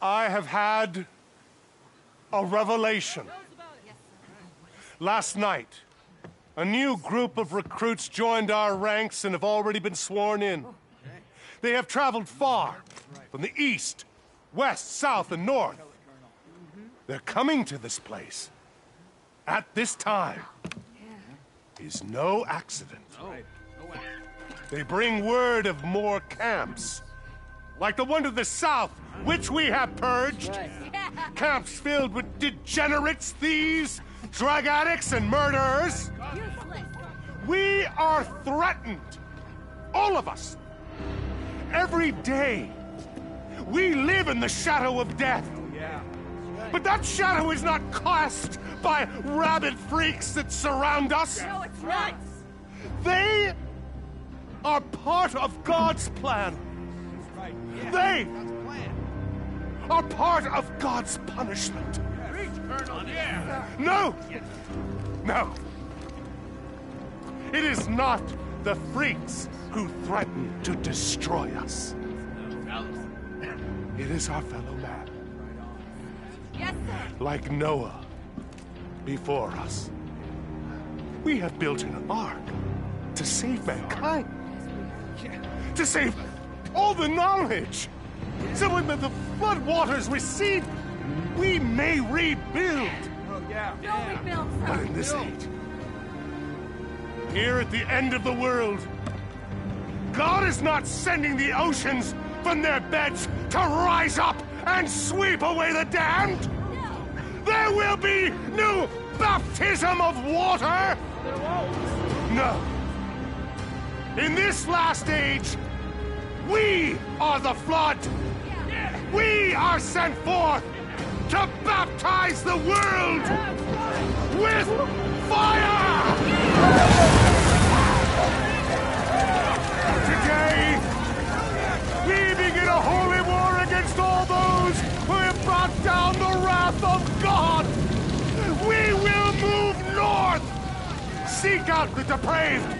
I have had a revelation. Last night, a new group of recruits joined our ranks and have already been sworn in. They have traveled far from the east, west, south, and north. They're coming to this place at this time is no accident. They bring word of more camps, like the one to the south, which we have purged. Camps filled with degenerates, thieves, drug addicts, and murderers. We are threatened. All of us. Every day. We live in the shadow of death. But that shadow is not cast by rabid freaks that surround us. No, it's not. They are part of God's plan. They are part of God's punishment. No! No! It is not the freaks who threaten to destroy us. It is our fellow man, Yes, sir. like Noah before us. We have built an ark to save mankind, to save all the knowledge. So when the, floodwaters recede, we may rebuild. Don't rebuild, But in this age, here at the end of the world, God is not sending the oceans from their beds to rise up and sweep away the damned. No. There will be no baptism of water. No. In this last age, we are the flood. We are sent forth to baptize the world with fire! Today, we begin a holy war against all those who have brought down the wrath of God. We will move north, seek out the depraved,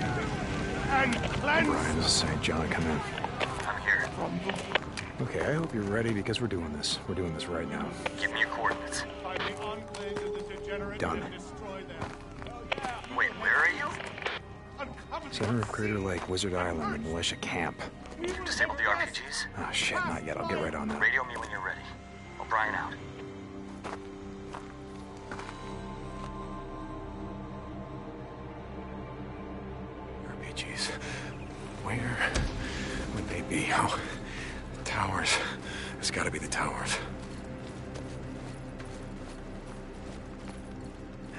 and cleanse. This is St. John, come in. Okay, I hope you're ready because we're doing this. We're doing this right now. Give me your coordinates. Done. Wait, where are you? Center of Crater Lake, Wizard Island, the militia camp. You've disabled the RPGs? Oh ah, shit, not yet. I'll get right on that. Radio me when you're ready. O'Brien out. RPGs. Where would they be? Oh, the towers. It's gotta be the towers.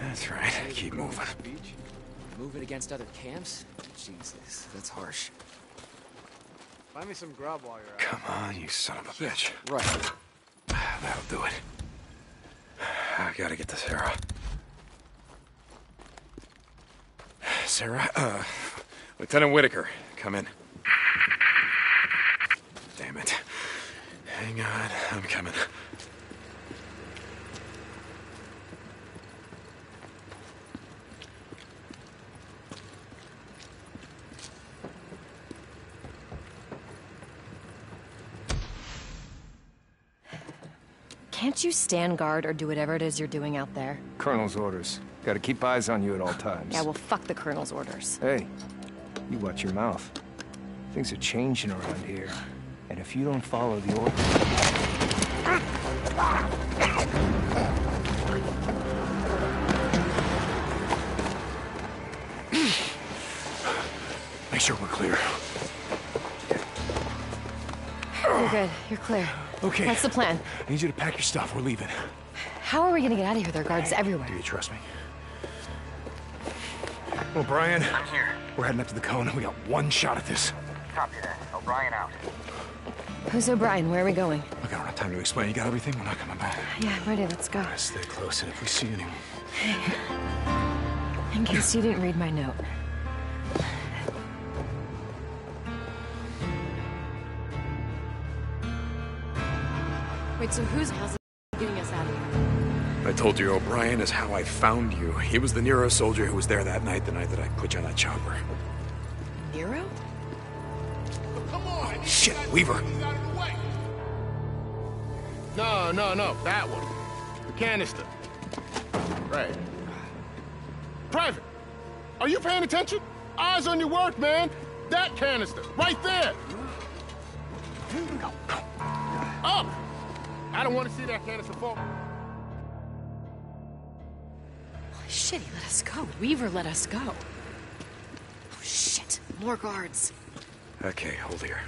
That's right. Keep moving. Moving against other camps? Jesus, that's harsh. Find me some grub while you're out. Come on, you son of a bitch. Right. That'll do it. I gotta get to Sarah. Sarah, uh, Lieutenant Whitaker, come in. Damn it. Hang on, I'm coming. Can't you stand guard or do whatever it is you're doing out there? Colonel's orders. Gotta keep eyes on you at all times. Yeah, well, fuck the Colonel's orders. Hey, you watch your mouth. Things are changing around here. And if you don't follow the orders... Make sure we're clear. You're good. You're clear. Okay. What's the plan? I need you to pack your stuff. We're leaving. How are we gonna get out of here? There are guards everywhere. Do you trust me? Well, Brian, I'm here. we're heading up to the cone. We got one shot at this. Copy that. O'Brien out. Who's O'Brien? Where are we going? Look, I don't have time to explain. You got everything? We're not coming back. Yeah, I'm ready. Let's go. Stay close, and if we see anyone... Hey. In case you didn't read my note. Wait, so who's how's getting us out of here? I told you O'Brien is how I found you. He was the Nero soldier who was there that night, the night that I put you on that chopper. Nero? Come on! Oh, shit, Weaver. No, no, no, that one. The canister. Right. Private, are you paying attention? Eyes on your work, man. That canister, right there. Go, go. Up! I don't want to see that canister fall. Holy shit, he let us go. Weaver let us go. Oh, shit. More guards. Okay, hold here.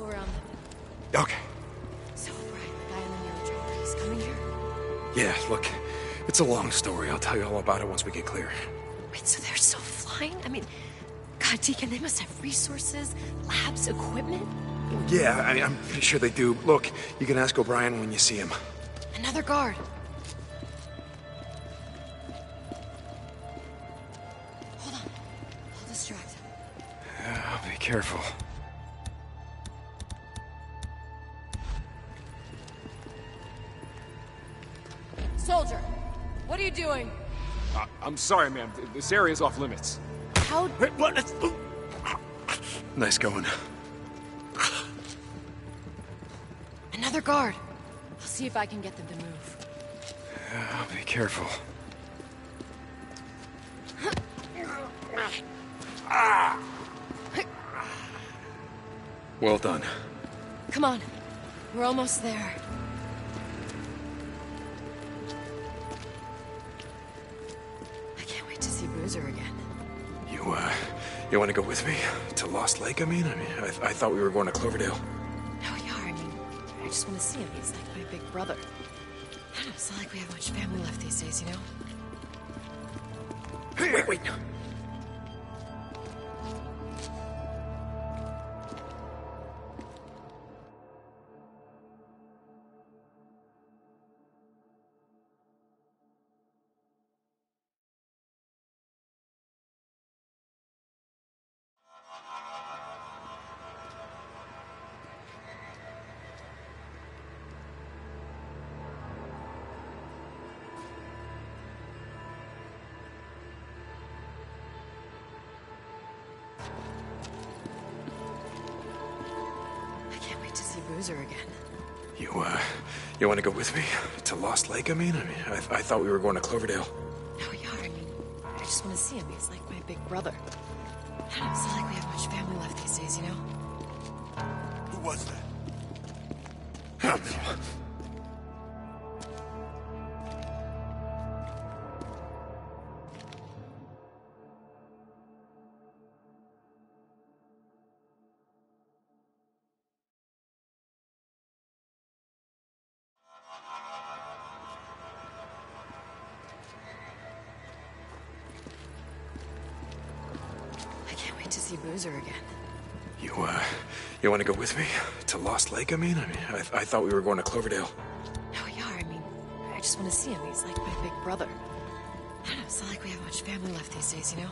Go around them. Okay. So, Brian, the guy in the yellow he's coming here? Yeah, look, it's a long story. I'll tell you all about it once we get clear. Wait, so they're still flying? I mean, God, Deacon, they must have resources, labs, equipment. Yeah, I mean, I'm pretty sure they do. Look, you can ask O'Brien when you see him. Another guard. Hold on. I'll distract him. Yeah, be careful. Soldier, what are you doing? Uh, I'm sorry, ma'am. Th- This area's off limits. How? Nice going. Another guard. I'll see if I can get them to move. Yeah, be careful. Well done. Come on. We're almost there. You want to go with me? To Lost Lake, I mean? I mean, I, I thought we were going to Cloverdale. No, we are. I mean, I just want to see him. He's like my big brother. I don't know. It's not like we have much family left these days, you know? Hey, wait, wait. I want to go with me? To Lost Lake, I mean? I mean, I, I thought we were going to Cloverdale. No, we I just want to see him. He's like my big brother. Want to go with me? To Lost Lake, I mean? I mean, I, I thought we were going to Cloverdale. No, we are. I mean, I just want to see him. He's like my big brother. I don't know. It's not like we have much family left these days, you know?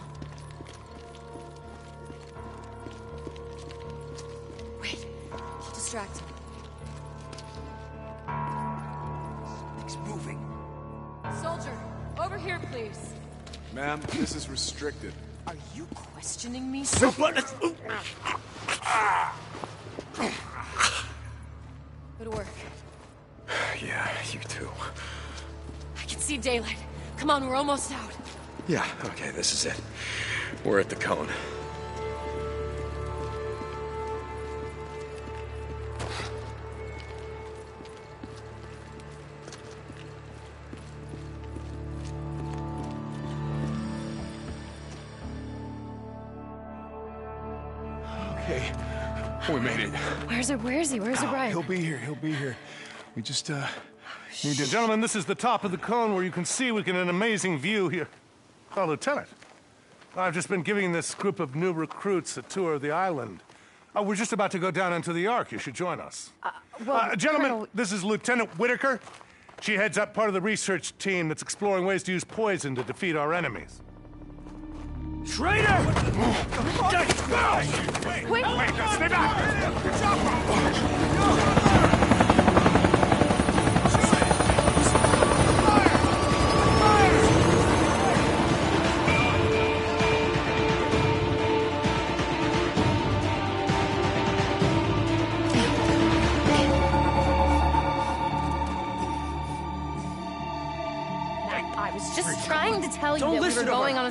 Wait. I'll distract him. He's moving. Soldier, over here, please. Ma'am, this is restricted. Are you questioning me? So Good ah! See daylight. Come on, we're almost out. Yeah, okay, this is it. We're at the cone. Okay. We made it. Where's it? Where is he? Where's O'Brien? He'll be here. He'll be here. We just, uh, need to... Gentlemen, this is the top of the cone where you can see we get an amazing view here. Oh, Lieutenant, I've just been giving this group of new recruits a tour of the island. Oh, we're just about to go down into the Ark. You should join us. well, Uh, gentlemen, Colonel- this is Lieutenant Whitaker. She heads up part of the research team that's exploring ways to use poison to defeat our enemies. Schrader! Wait, Wait, stay back!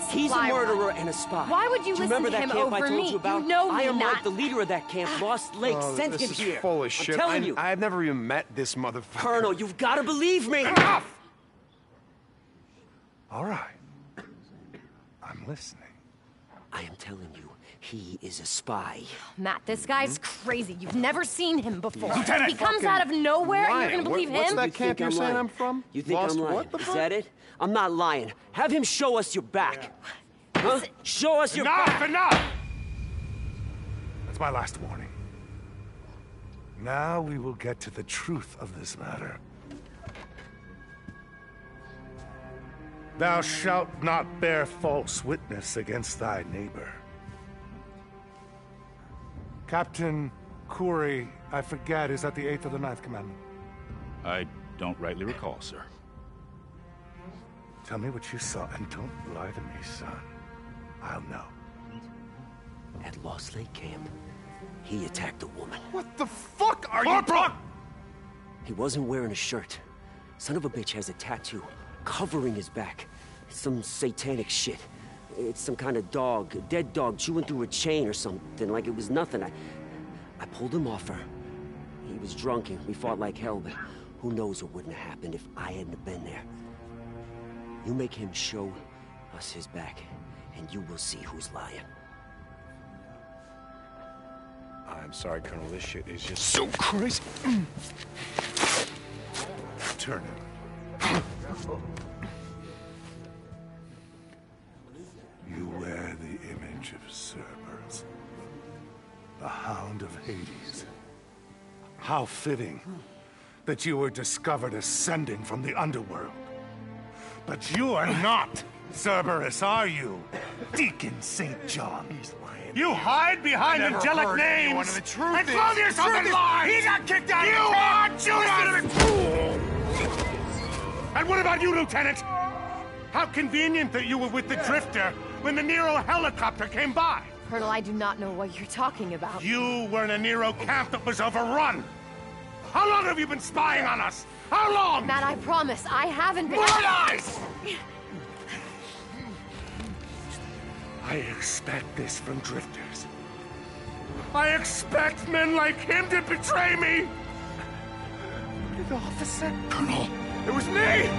Were to going a He's a murderer and a spy. Why would you Do you listen remember to that him camp I over told me? you about? You know I am not. like the leader of that camp, ah. Lost Lake. Oh, Sent this him is here. full of shit. I'm telling I, you. I've never even met this motherfucker. Colonel, you've got to believe me. Enough! All right. I'm listening. I am telling you, he is a spy. Matt, this guy's hmm? crazy. You've never seen him before. Lieutenant! he comes out of nowhere and you're gonna What- believe what's him? that You camp you're I'm saying lying? I'm from? You think Lost I'm lying? what the Is that it? I'm not lying. Have him show us your back. Huh? Show us your Enough! back. Enough! That's my last warning. Now we will get to the truth of this matter. Thou shalt not bear false witness against thy neighbor. Captain Kouri, I forget, is that the eighth or the ninth commandment? I don't rightly recall, sir. Tell me what you saw, and don't lie to me, son. I'll know. At Lost Lake Camp, he attacked a woman. What the fuck are you talking? He wasn't wearing a shirt. Son of a bitch has a tattoo covering his back. Some satanic shit. It's some kind of dog, a dead dog chewing through a chain or something, like it was nothing. I, I pulled him off her. He was drunk and we fought like hell, but who knows what wouldn't have happened if I hadn't been there. You make him show us his back, and you will see who's lying. I'm sorry, Colonel. This shit is just so crazy. Turn it. You wear the image of Cerberus, the Hound of Hades. How fitting that you were discovered ascending from the underworld. But you are not Cerberus, are you? Deacon St. John. He's lying. You hide behind never angelic heard names one of the truth and is- call the yourself in is- lies. he got kicked out of You the are camp. Judas! And what about you, Lieutenant? How convenient that you were with the Drifter when the Nero helicopter came by. Colonel, I do not know what you're talking about. You were in a Nero camp that was overrun. How long have you been spying on us? How long? Matt, I promise, I haven't been. More lies! I expect this from drifters. I expect men like him to betray me! But officer... Colonel, it was me!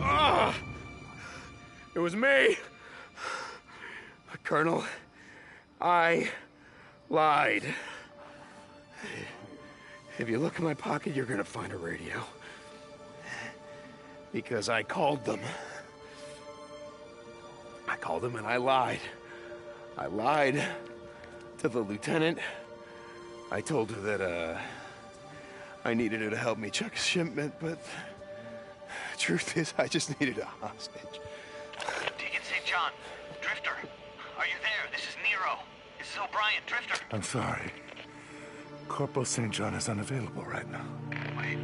Ah, it was me. Colonel, I lied. If you look in my pocket, you're gonna find a radio. Because I called them. I called them and I lied. I lied to the lieutenant. I told her that, uh, I needed her to help me check a shipment, but truth is, I just needed a hostage. Deacon St. John, Drifter, are you there? This is Nero. This is O'Brien, Drifter. I'm sorry. Corporal St. John is unavailable right now. Wait.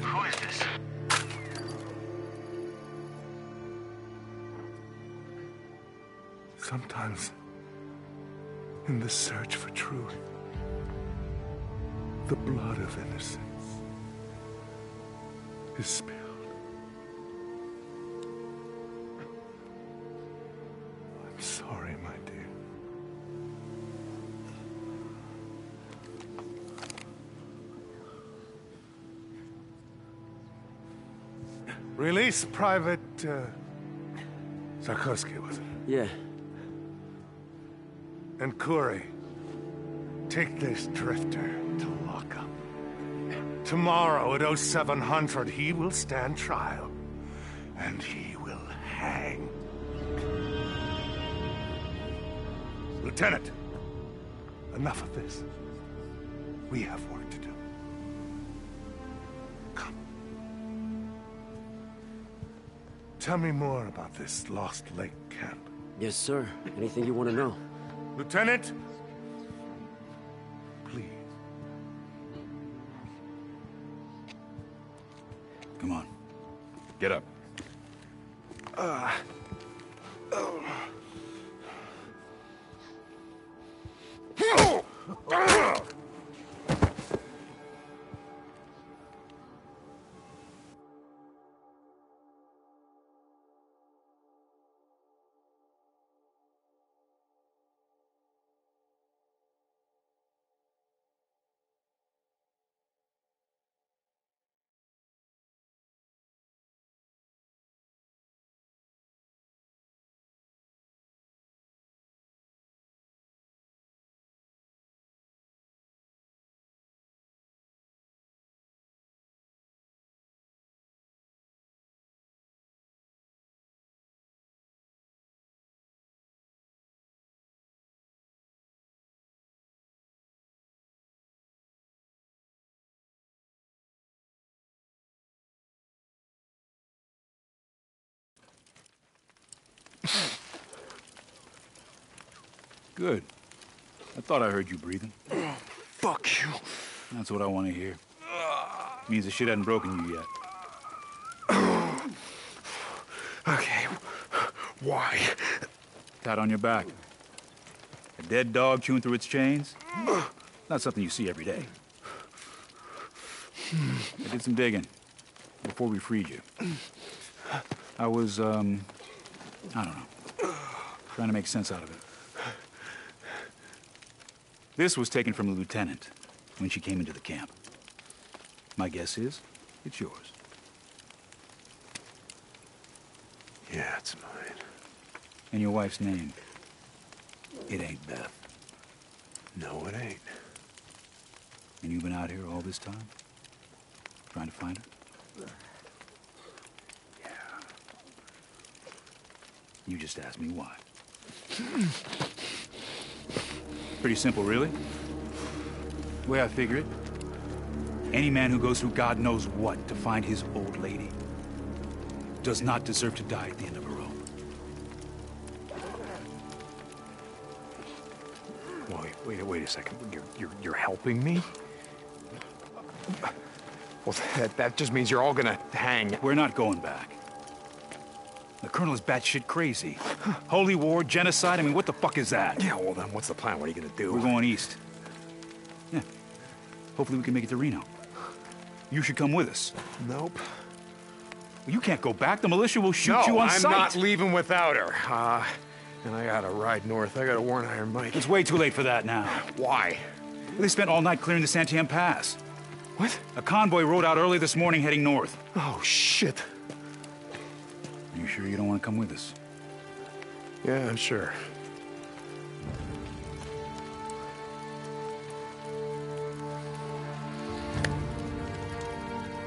Who is this? Sometimes, in the search for truth, the blood of innocence is spilled. I'm sorry, my dear. Release Private uh, Sarkovsky, was it? Yeah. And Kouri, take this drifter to lockup. Tomorrow at 0700, he will stand trial. And he will hang. Lieutenant, enough of this. We have work to do. Tell me more about this Lost Lake camp. Yes, sir. Anything you want to know? Lieutenant, please. Come on. Get up. Uh, Good. I thought I heard you breathing. Oh, Fuck you. That's what I want to hear. Means the shit hadn't broken you yet. Okay. Why? Pat on your back. A dead dog chewing through its chains? Not something you see every day. I did some digging before we freed you. I was, um, I don't know, trying to make sense out of it. This was taken from the lieutenant when she came into the camp. My guess is it's yours. Yeah, it's mine. And your wife's name? It ain't Beth. No, it ain't. And you've been out here all this time? Trying to find her? You just asked me why. Pretty simple, really. The way I figure it, any man who goes through God knows what to find his old lady does not deserve to die at the end of a rope. Wait, wait, wait a second. You're, you're, you're helping me? Well, that, that just means you're all gonna hang. We're not going back. Colonel is batshit crazy. Holy war, genocide, I mean, what the fuck is that? Yeah, well then, what's the plan? What are you gonna do? We're going east. Yeah. Hopefully we can make it to Reno. You should come with us. Nope. Well, you can't go back. The militia will shoot no, you on I'm sight. not leaving without her. Uh, and I gotta ride north. I gotta warn Iron Mike. It's way too late for that now. Why? They spent all night clearing the Santiam Pass. What? A convoy rode out early this morning heading north. Oh, shit. Sure you don't want to come with us? Yeah, I'm sure.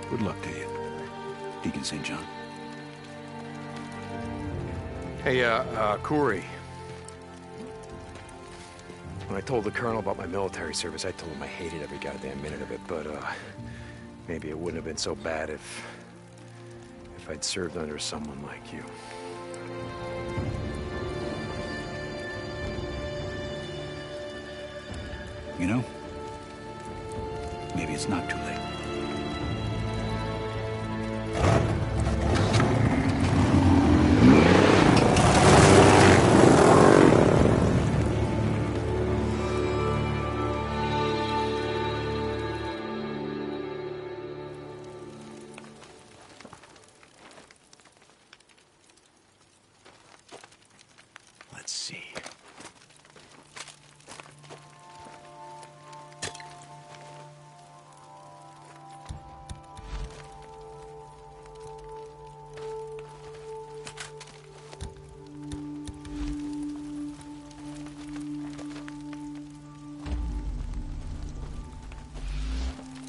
Good luck to you, Deacon St. John. Hey, uh, uh, Kouri. When I told the colonel about my military service, I told him I hated every goddamn minute of it, but, uh, maybe it wouldn't have been so bad if... I'd served under someone like you. You know, maybe it's not too late.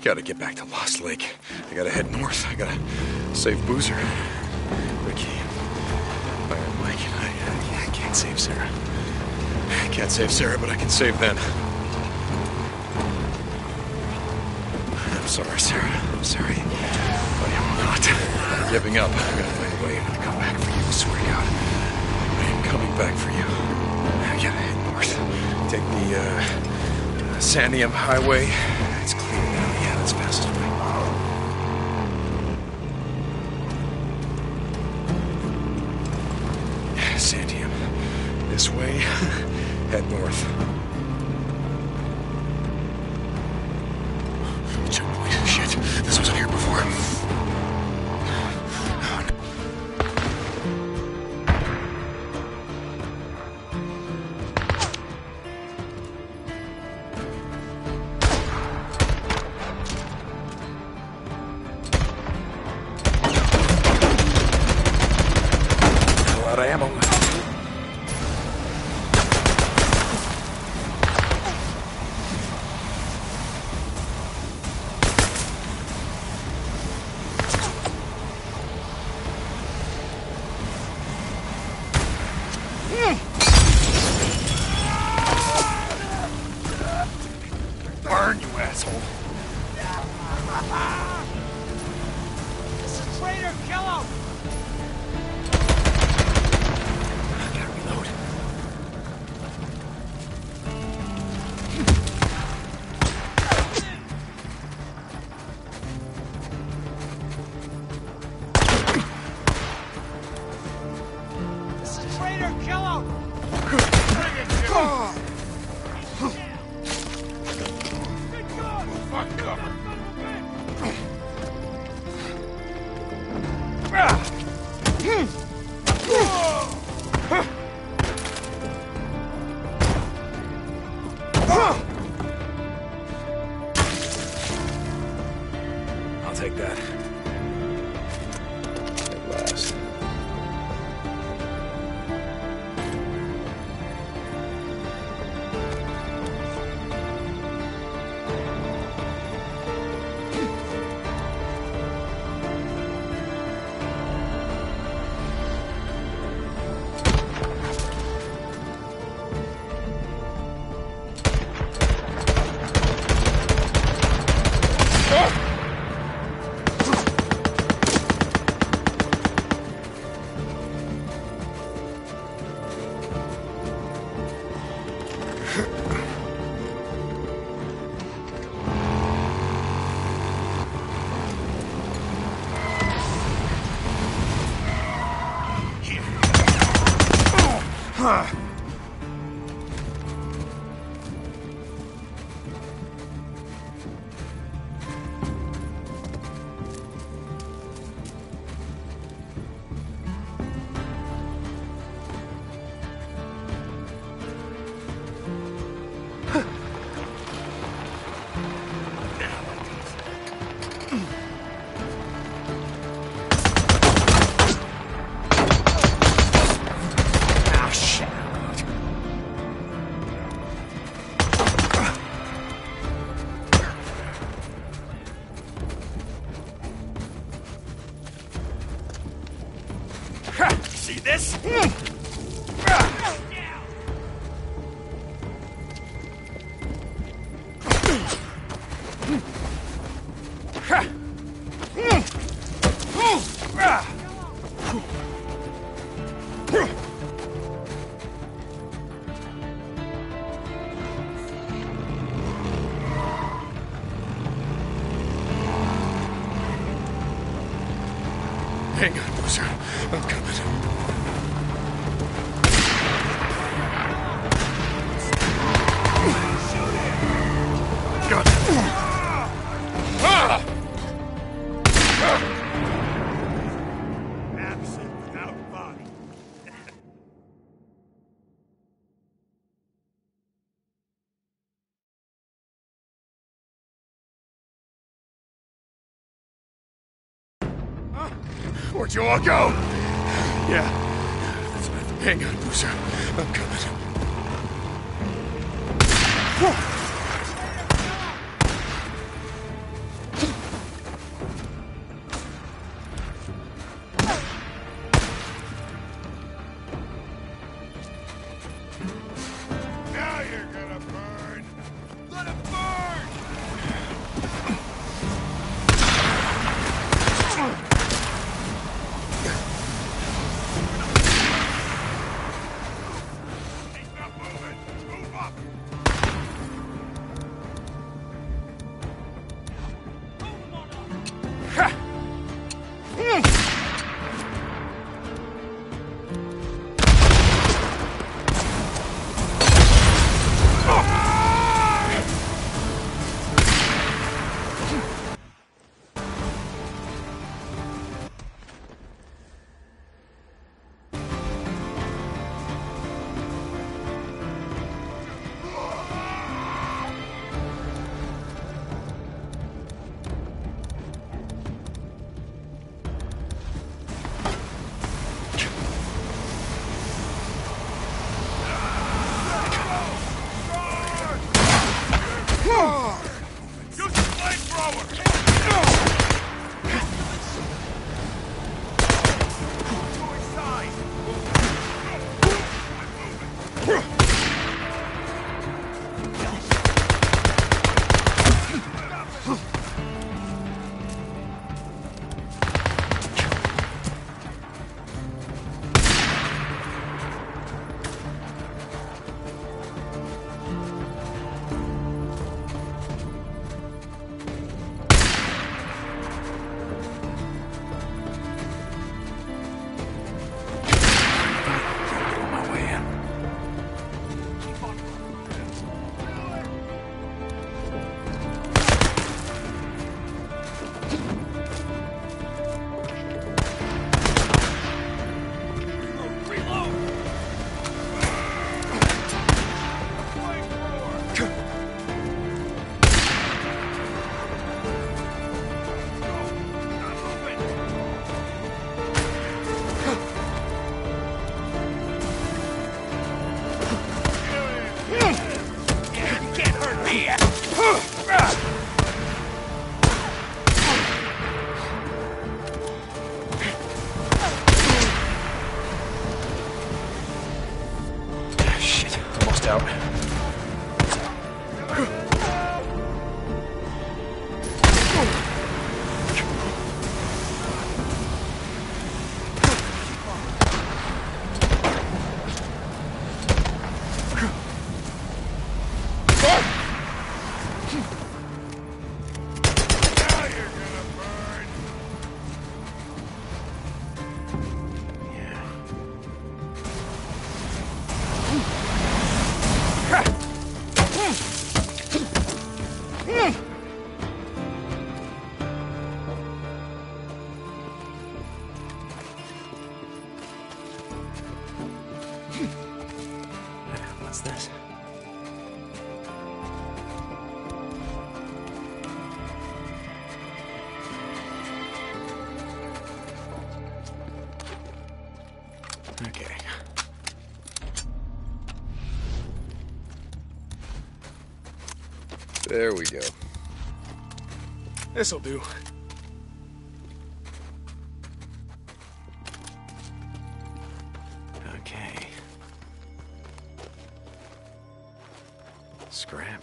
I gotta get back to Lost Lake. I gotta head north. I gotta save Boozer. Ricky. Iron Mike and I, uh, I can't save Sarah. I can't save Sarah, but I can save them. I'm sorry, Sarah. I'm sorry. But I am not I'm giving up. I'm gonna find a way. I'm gonna come back for you. I swear to God. I am coming back for you. I gotta head north. Take the, uh Santiam Highway. Huh. Would you all go? Yeah. Hang on, Boozer. I'm coming. This'll do. Okay. Scrap.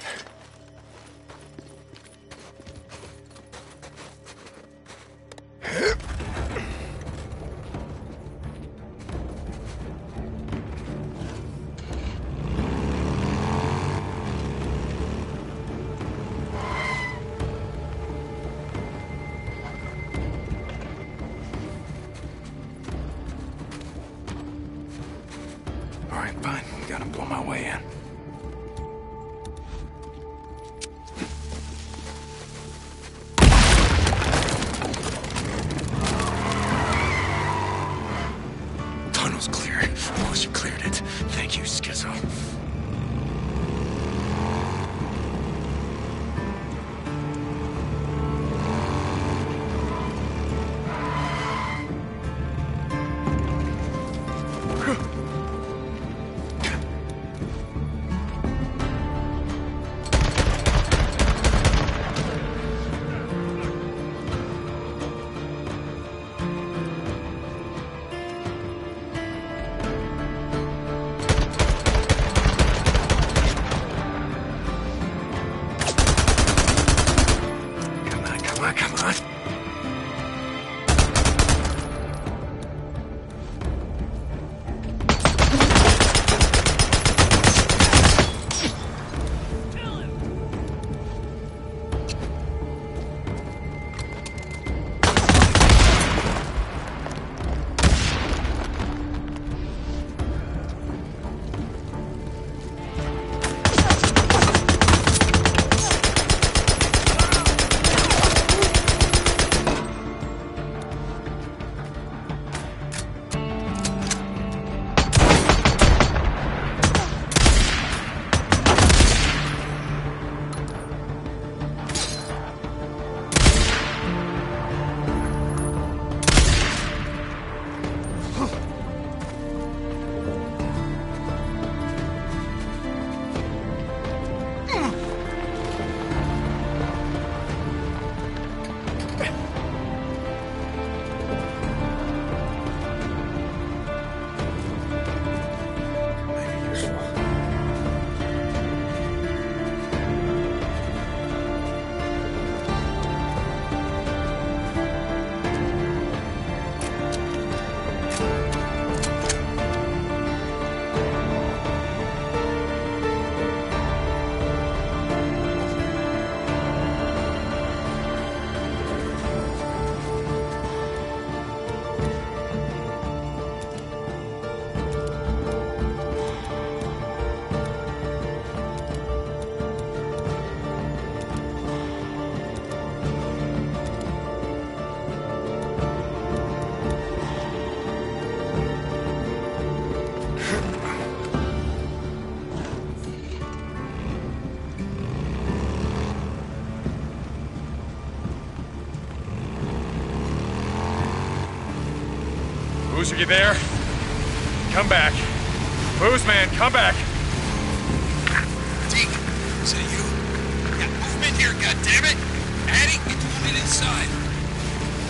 Booze, are you there? Come back. Booze, man, come back. Deke, is that you? Got movement here, goddammit! Addy, get movement inside.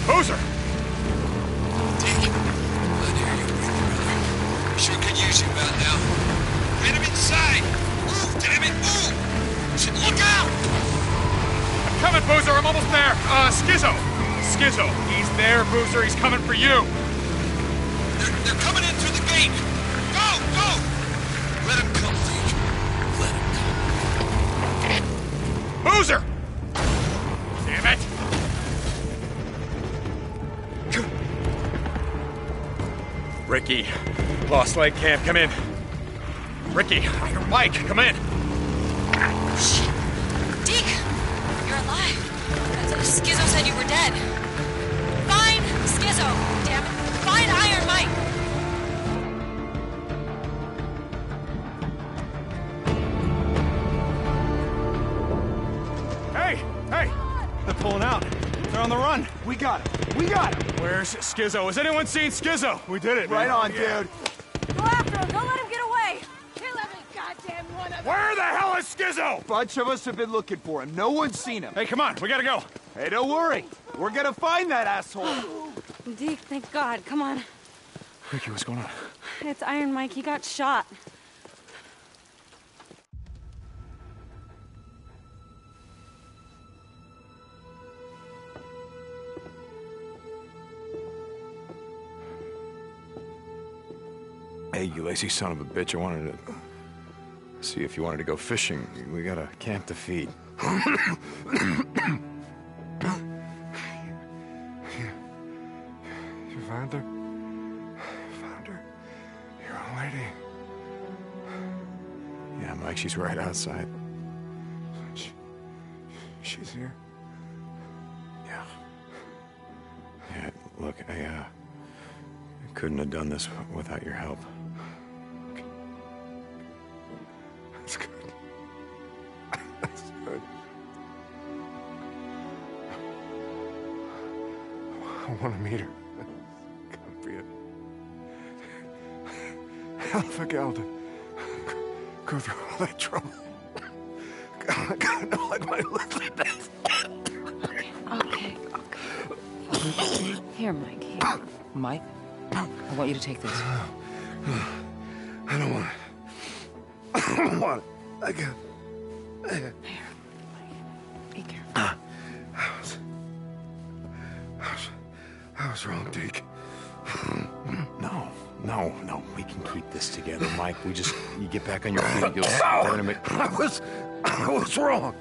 Boozer! Deke, I hear you, brother. Sure could use you about now. Get him inside! Move, dammit, move! You should look out! I'm coming, Boozer, I'm almost there. Uh, Skizzo! Skizzo, he's there, Boozer, he's coming for you! They're, coming in through the gate. Go, go! Let him come. Let him come. Boozer! Damn it! Ricky. Lost Lake Camp, come in. Ricky, Iron Mike, come in. Where's Skizzo? Has anyone seen Skizzo? We did it, Right man. on, Yeah. dude. Go after him. Don't let him get away. Kill every goddamn one of them. Where the hell is Skizzo? Bunch of us have been looking for him. No one's seen him. Hey, come on, we gotta go. Hey, don't worry. We're gonna find that asshole. Deke, thank God. Come on. Ricky, what's going on? It's Iron Mike. He got shot. Hey, you lazy son of a bitch. I wanted to see if you wanted to go fishing. We got a camp to feed. You found her? Found her? Your old lady? Yeah, Mike, she's right outside. She, she's here. Yeah. Yeah, look, I, uh, couldn't have done this without your help. That's good. That's good. I want to meet her. Come for you. Hell of a gal to go through all that trouble. God, God, no, like my little death. Okay, okay. Here, Mike. Here. Mike, I want you to take this. I don't want it. I don't want it. I got. I got. Be careful. Ah. I was. I was. I was wrong, Deke. No, no, no. We can keep this together, Mike. We just, you get back on your feet. You'll, we're gonna make. I was. I was wrong.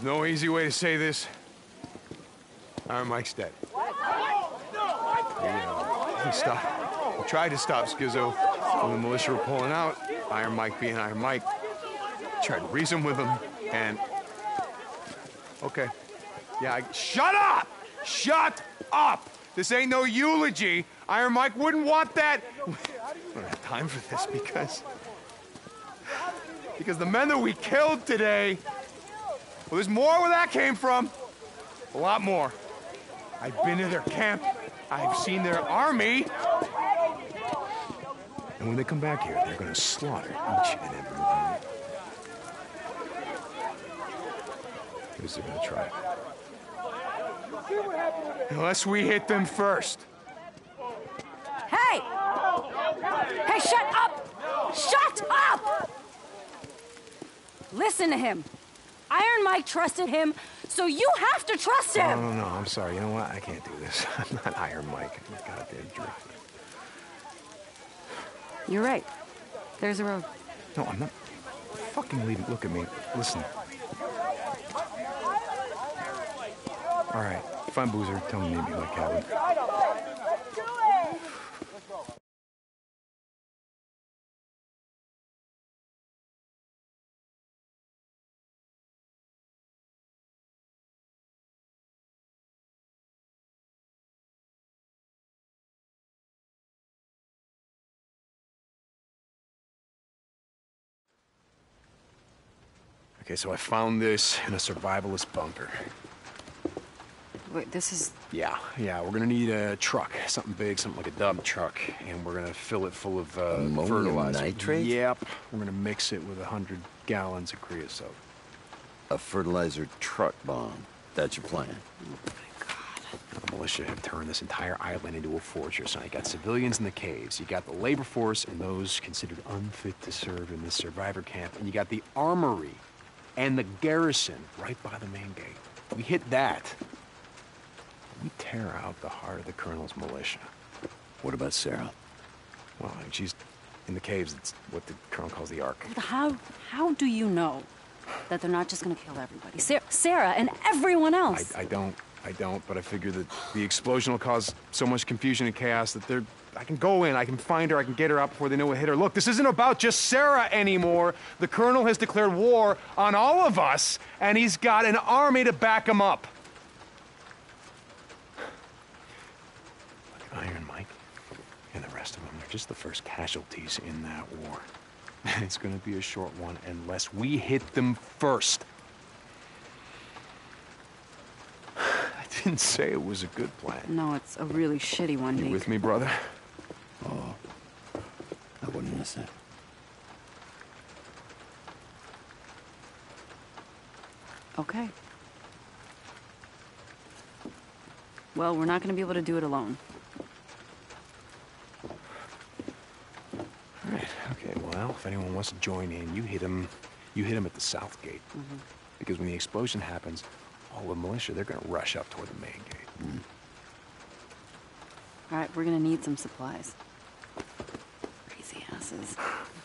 There's no easy way to say this. Iron Mike's dead. He, uh, stopped. Tried to stop Skizzo when the militia were pulling out. Iron Mike being Iron Mike. Tried to reason with him, and okay, yeah. I, shut up! Shut up! This ain't no eulogy. Iron Mike wouldn't want that. We don't have time for this because because the men that we killed today. Well, there's more where that came from. A lot more. I've been to their camp. I've seen their army. And when they come back here, they're gonna slaughter each and every one. Least they're gonna try. Unless we hit them first. Hey! Hey, shut up! Shut up! Listen to him. Iron Mike trusted him, so you have to trust him. no, no. No. I'm sorry. You know what? I can't do this. I'm not Iron Mike. I'm a goddamn drifter. You're right. There's a road. No, I'm not. Fucking leave. Look at me. Listen. All right. Find Boozer. Tell him to meet me at my cabin. Okay, so I found this in a survivalist bunker. Wait, this is. Yeah, yeah, we're gonna need a truck, something big, something like a dump truck, and we're gonna fill it full of uh, fertilizer. nitrate? Yep. We're gonna mix it with a hundred gallons of creosote. A fertilizer truck bomb. That's your plan. Thank God. The militia have turned this entire island into a fortress. Now you got civilians in the caves, you got the labor force and those considered unfit to serve in this survivor camp, and you got the armory and the garrison right by the main gate. We hit that. We tear out the heart of the colonel's militia. What about Sarah? Well, she's in the caves. It's what the colonel calls the Ark. How how do you know that they're not just gonna kill everybody? Sa- Sarah and everyone else. I, I don't, I don't, but I figure that the explosion will cause so much confusion and chaos that they're. I can go in, I can find her, I can get her out before they know what hit her. Look, this isn't about just Sarah anymore. The colonel has declared war on all of us, and he's got an army to back him up. Look, Iron Mike and the rest of them, they're just the first casualties in that war. It's gonna be a short one unless we hit them first. I didn't say it was a good plan. No, it's a really shitty one, You Deke. with me, brother? Oh, I wouldn't miss it. Okay. Well, we're not gonna be able to do it alone. All right. Okay. Well, if anyone wants to join in, you hit them. You hit them at the south gate, mm-hmm. because when the explosion happens, all the militia they're gonna rush up toward the main gate. All right, we're gonna need some supplies. Crazy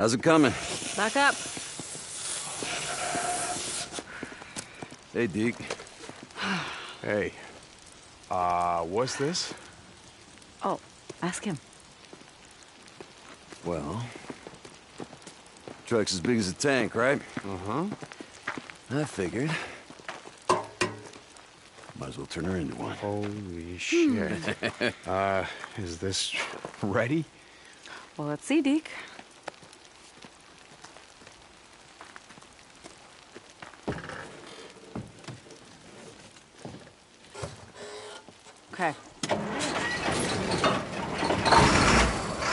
How's it coming? Back up. Hey, Deke. Hey. Uh, what's this? Oh, ask him. Well, truck's as big as a tank, right? Uh-huh. I figured. Might as well turn her into one. Holy shit. uh, is this ready? Well, let's see, Deke. Okay.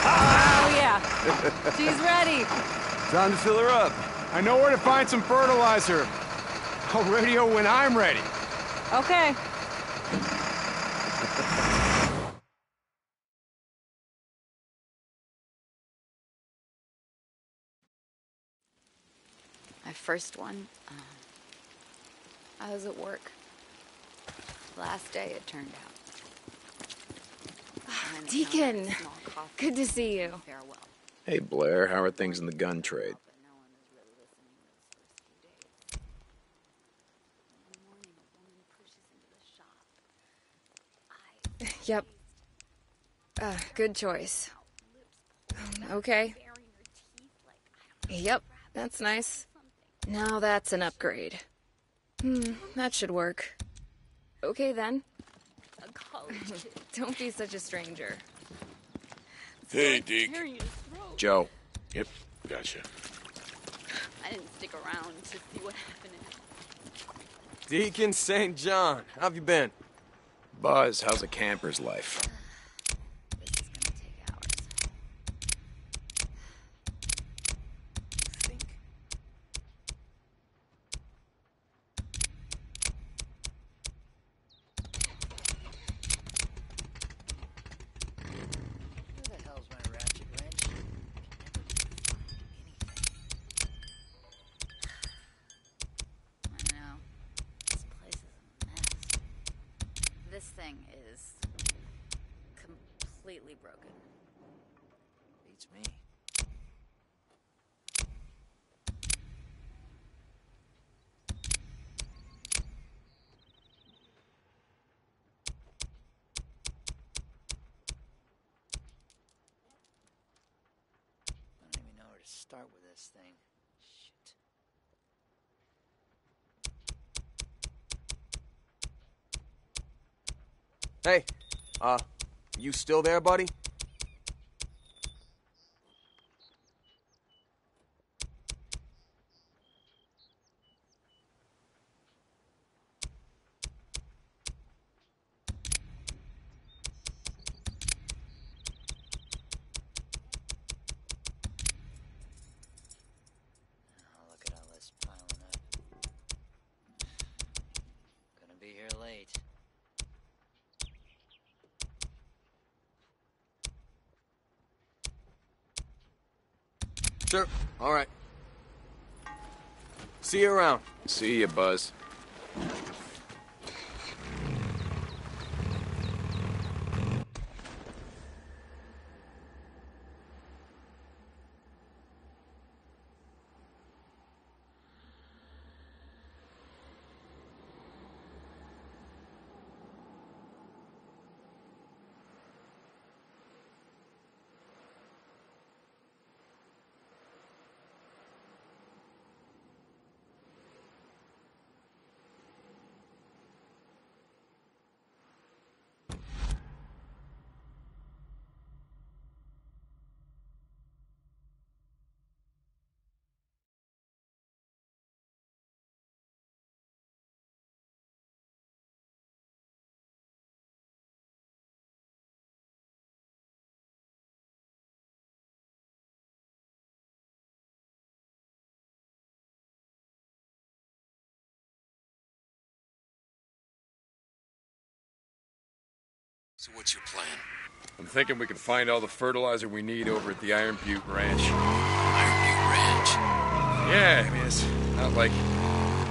Oh, yeah. She's ready. Time to fill her up. I know where to find some fertilizer. I'll radio when I'm ready. Okay. My first one. Um, I was at work. Last day, it turned out. Deacon, good to see you. Farewell. Hey, Blair, how are things in the gun trade? Yep. Uh, good choice. Okay. Yep, that's nice. Now that's an upgrade. Hmm, that should work. Okay then. Don't be such a stranger. Hey, Deke. Joe. Yep, gotcha. I didn't stick around to see what happened. Deacon St. John, how have you been? Buzz, how's a camper's life? Who the hell's my ratchet wrench? I know. This place is a mess. This thing is completely broken. Beats me. I don't even know where to start with this thing. Shit. Hey, uh, you still there, buddy? Oh, look at all this piling up. Gonna be here late. Sure. All right. See you around. See you, Buzz. So what's your plan? I'm thinking we can find all the fertilizer we need over at the Iron Butte Ranch. Iron Butte Ranch? Yeah, I mean, it's not like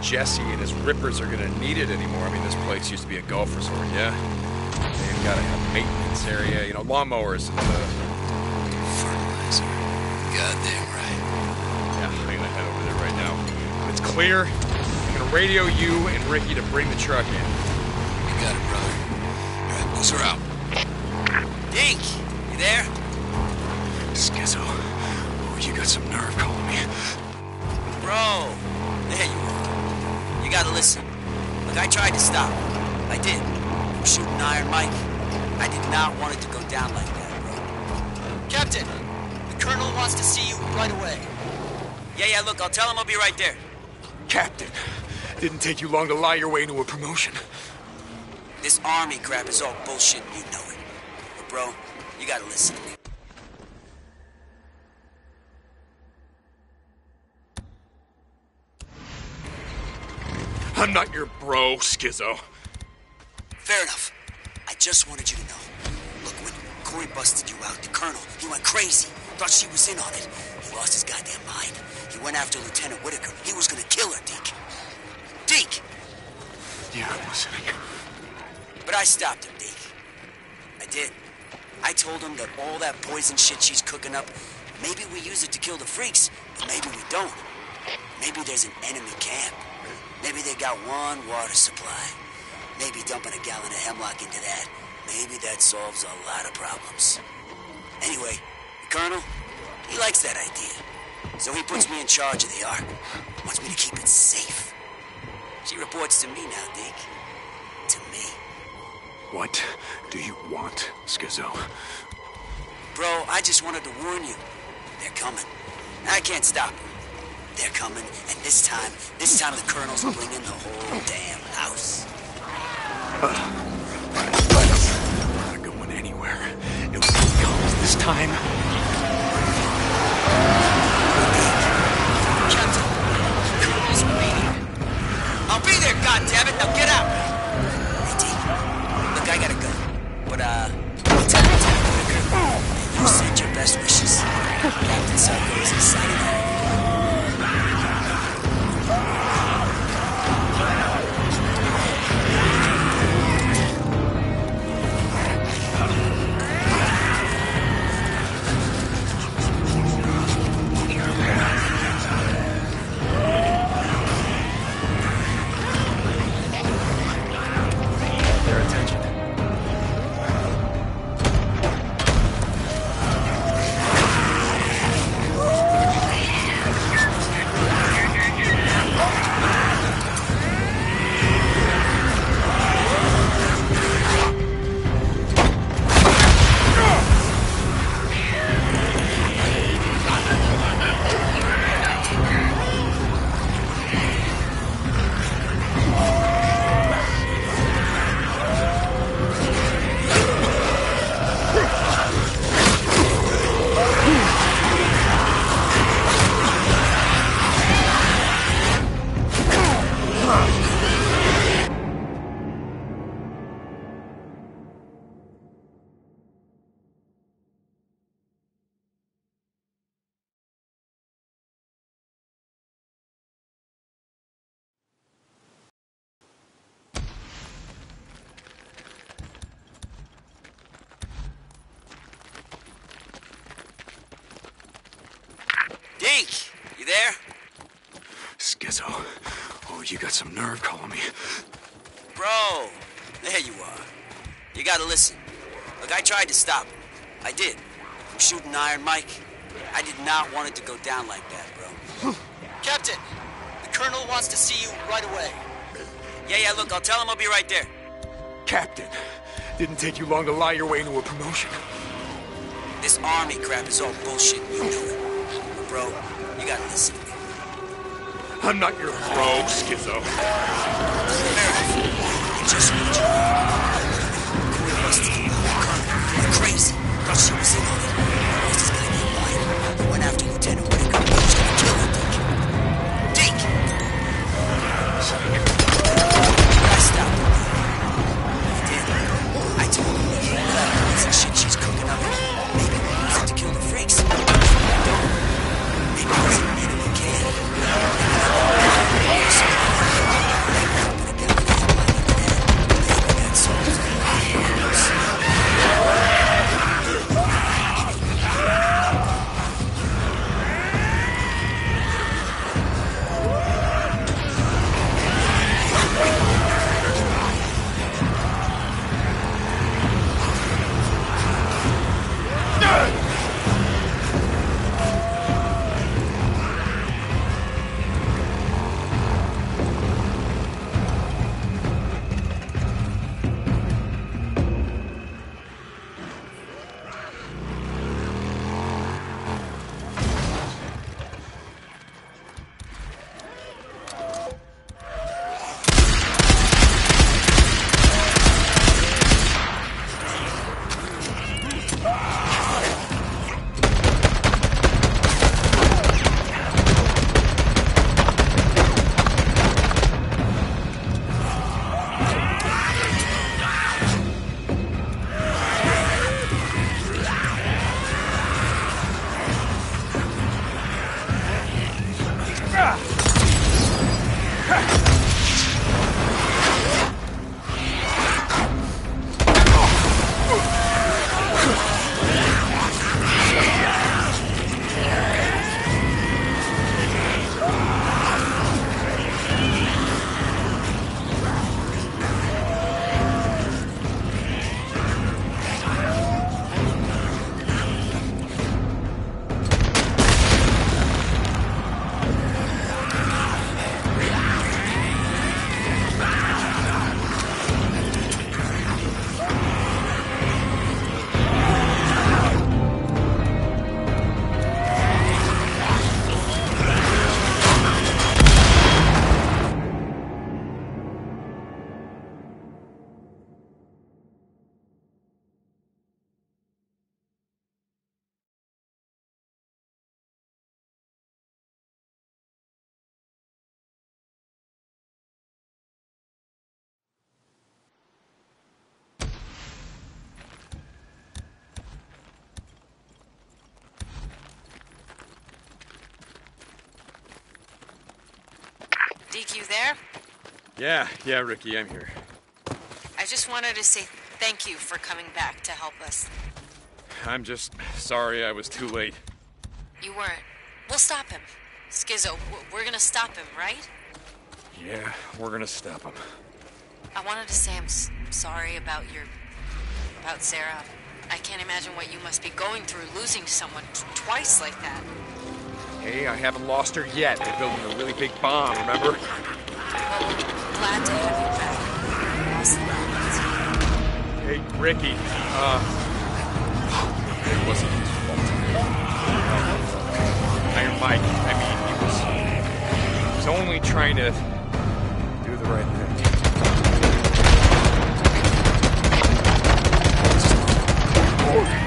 Jesse and his rippers are gonna need it anymore. I mean, this place used to be a golf resort, yeah? They've got a maintenance area, you know, lawnmowers and Fertilizer. Goddamn right. Yeah, I'm gonna head over there right now. When it's clear, I'm gonna radio you and Ricky to bring the truck in. You got it, brother. Right, boozer out. Deke, you there? Skizzo. Oh, you got some nerve calling me. Bro, there you are. You gotta listen. Look, I tried to stop. I did. I'm shooting Iron Mike. I did not want it to go down like that, bro. Captain, the Colonel wants to see you right away. Yeah, yeah, look, I'll tell him I'll be right there. Captain, didn't take you long to lie your way into a promotion. This army crap is all bullshit you know it. But bro, you gotta listen to me. I'm not your bro, Skizzo. Fair enough. I just wanted you to know. Look, when Kouri busted you out, the colonel, he went crazy. Thought she was in on it. He lost his goddamn mind. He went after Lieutenant Whitaker. He was gonna kill her, Deke. Deke! Yeah, I'm listening. But I stopped him, Deke. I did. I told him that all that poison shit she's cooking up, maybe we use it to kill the freaks, but maybe we don't. Maybe there's an enemy camp. Maybe they got one water supply. Maybe dumping a gallon of hemlock into that. Maybe that solves a lot of problems. Anyway, the colonel, he likes that idea. So he puts me in charge of the Ark. Wants me to keep it safe. She reports to me now, Deke. What do you want, Skizzo? Bro, I just wanted to warn you. They're coming. I can't stop them. They're coming, and this time, this time the Colonel's bringing the whole damn house. Not going anywhere. It comes this time. Captain, Colonel's waiting. I'll be there, goddammit! Now get out! Hey, Deke. Look, I gotta go. Uh, Whitaker, you send your best wishes. Captain Psycho is excited. You got some nerve calling me. Bro, there you are. You gotta listen. Look, I tried to stop him. I did. From shooting Iron Mike. I did not want it to go down like that, bro. Captain, the Colonel wants to see you right away. Yeah, yeah, look, I'll tell him I'll be right there. Captain, didn't take you long to lie your way into a promotion. This army crap is all bullshit, you know it. But bro, you gotta listen. I'm not your bro, Skizzo. Just need you. Quit busting. You're crazy. She was in on it. This is gonna wild. I went after Yeah, yeah, Ricky, I'm here. I just wanted to say thank you for coming back to help us. I'm just sorry I was too late. You weren't. We'll stop him. Skizzo, we're gonna stop him, right? Yeah, we're gonna stop him. I wanted to say I'm s- sorry about your. about Sarah. I can't imagine what you must be going through losing someone twice like that. Hey, I haven't lost her yet. They're building a really big bomb, remember? Glad to have you back. Lost loved. Hey, Ricky, uh. It wasn't his fault. Iron Mike, I mean, he was. He was only trying to do the right thing. Here,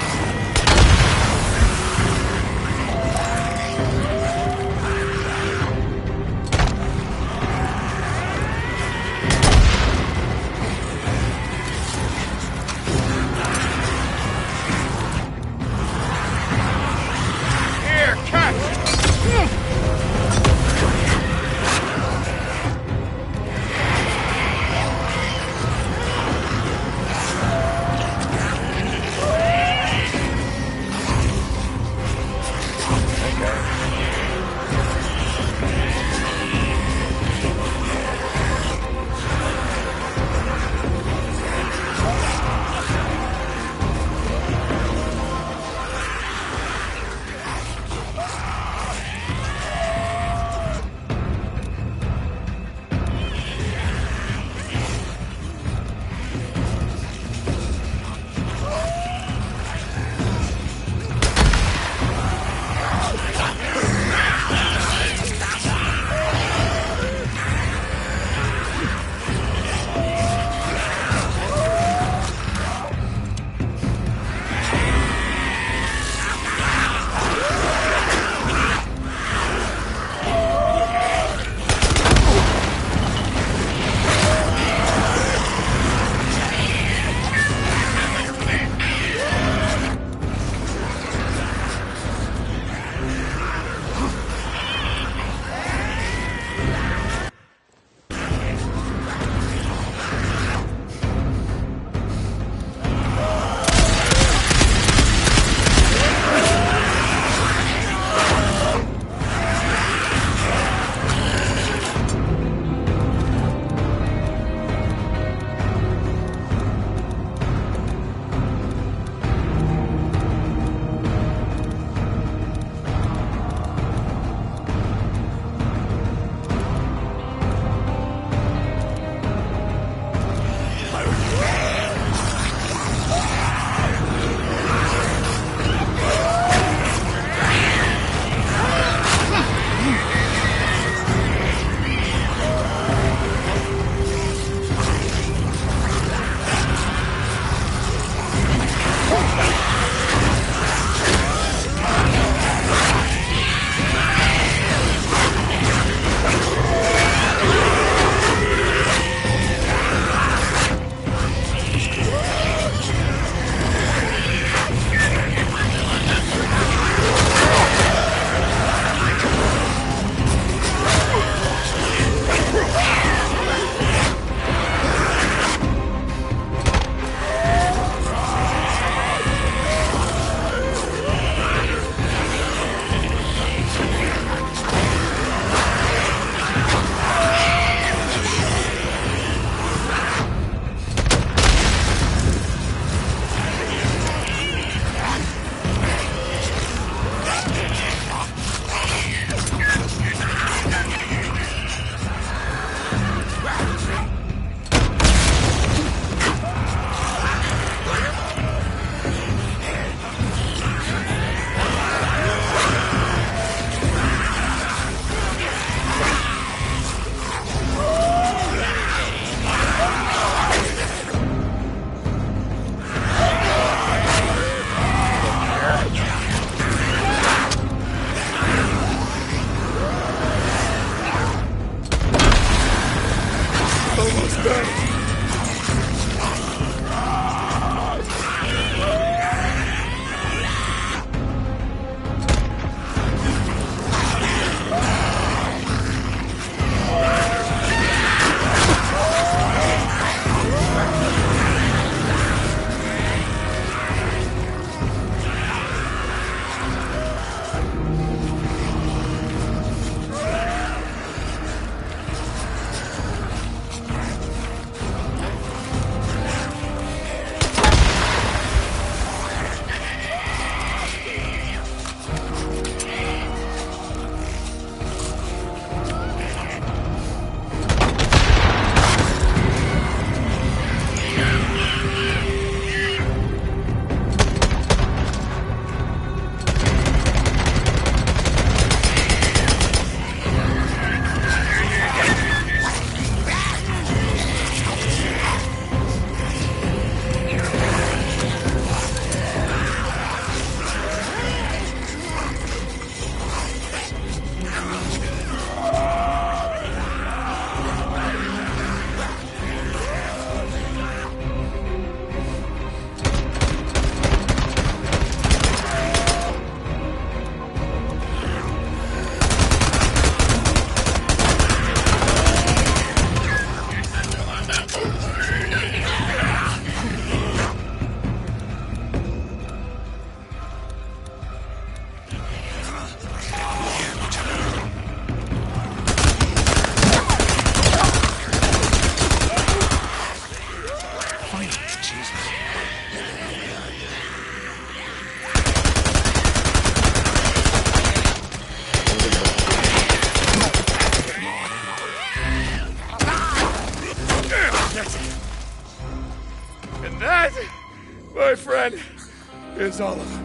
is all of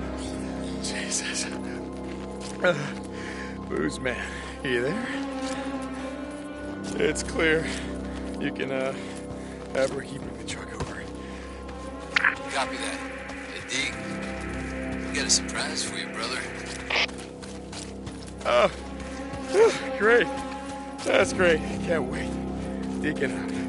Jesus. Uh, Booze man, you there? It's clear. You can, uh, have Ricky bring the truck over. Copy that. Hey, Deke. We got a surprise for you, brother. Oh, oh, great. That's great. Can't wait. Deacon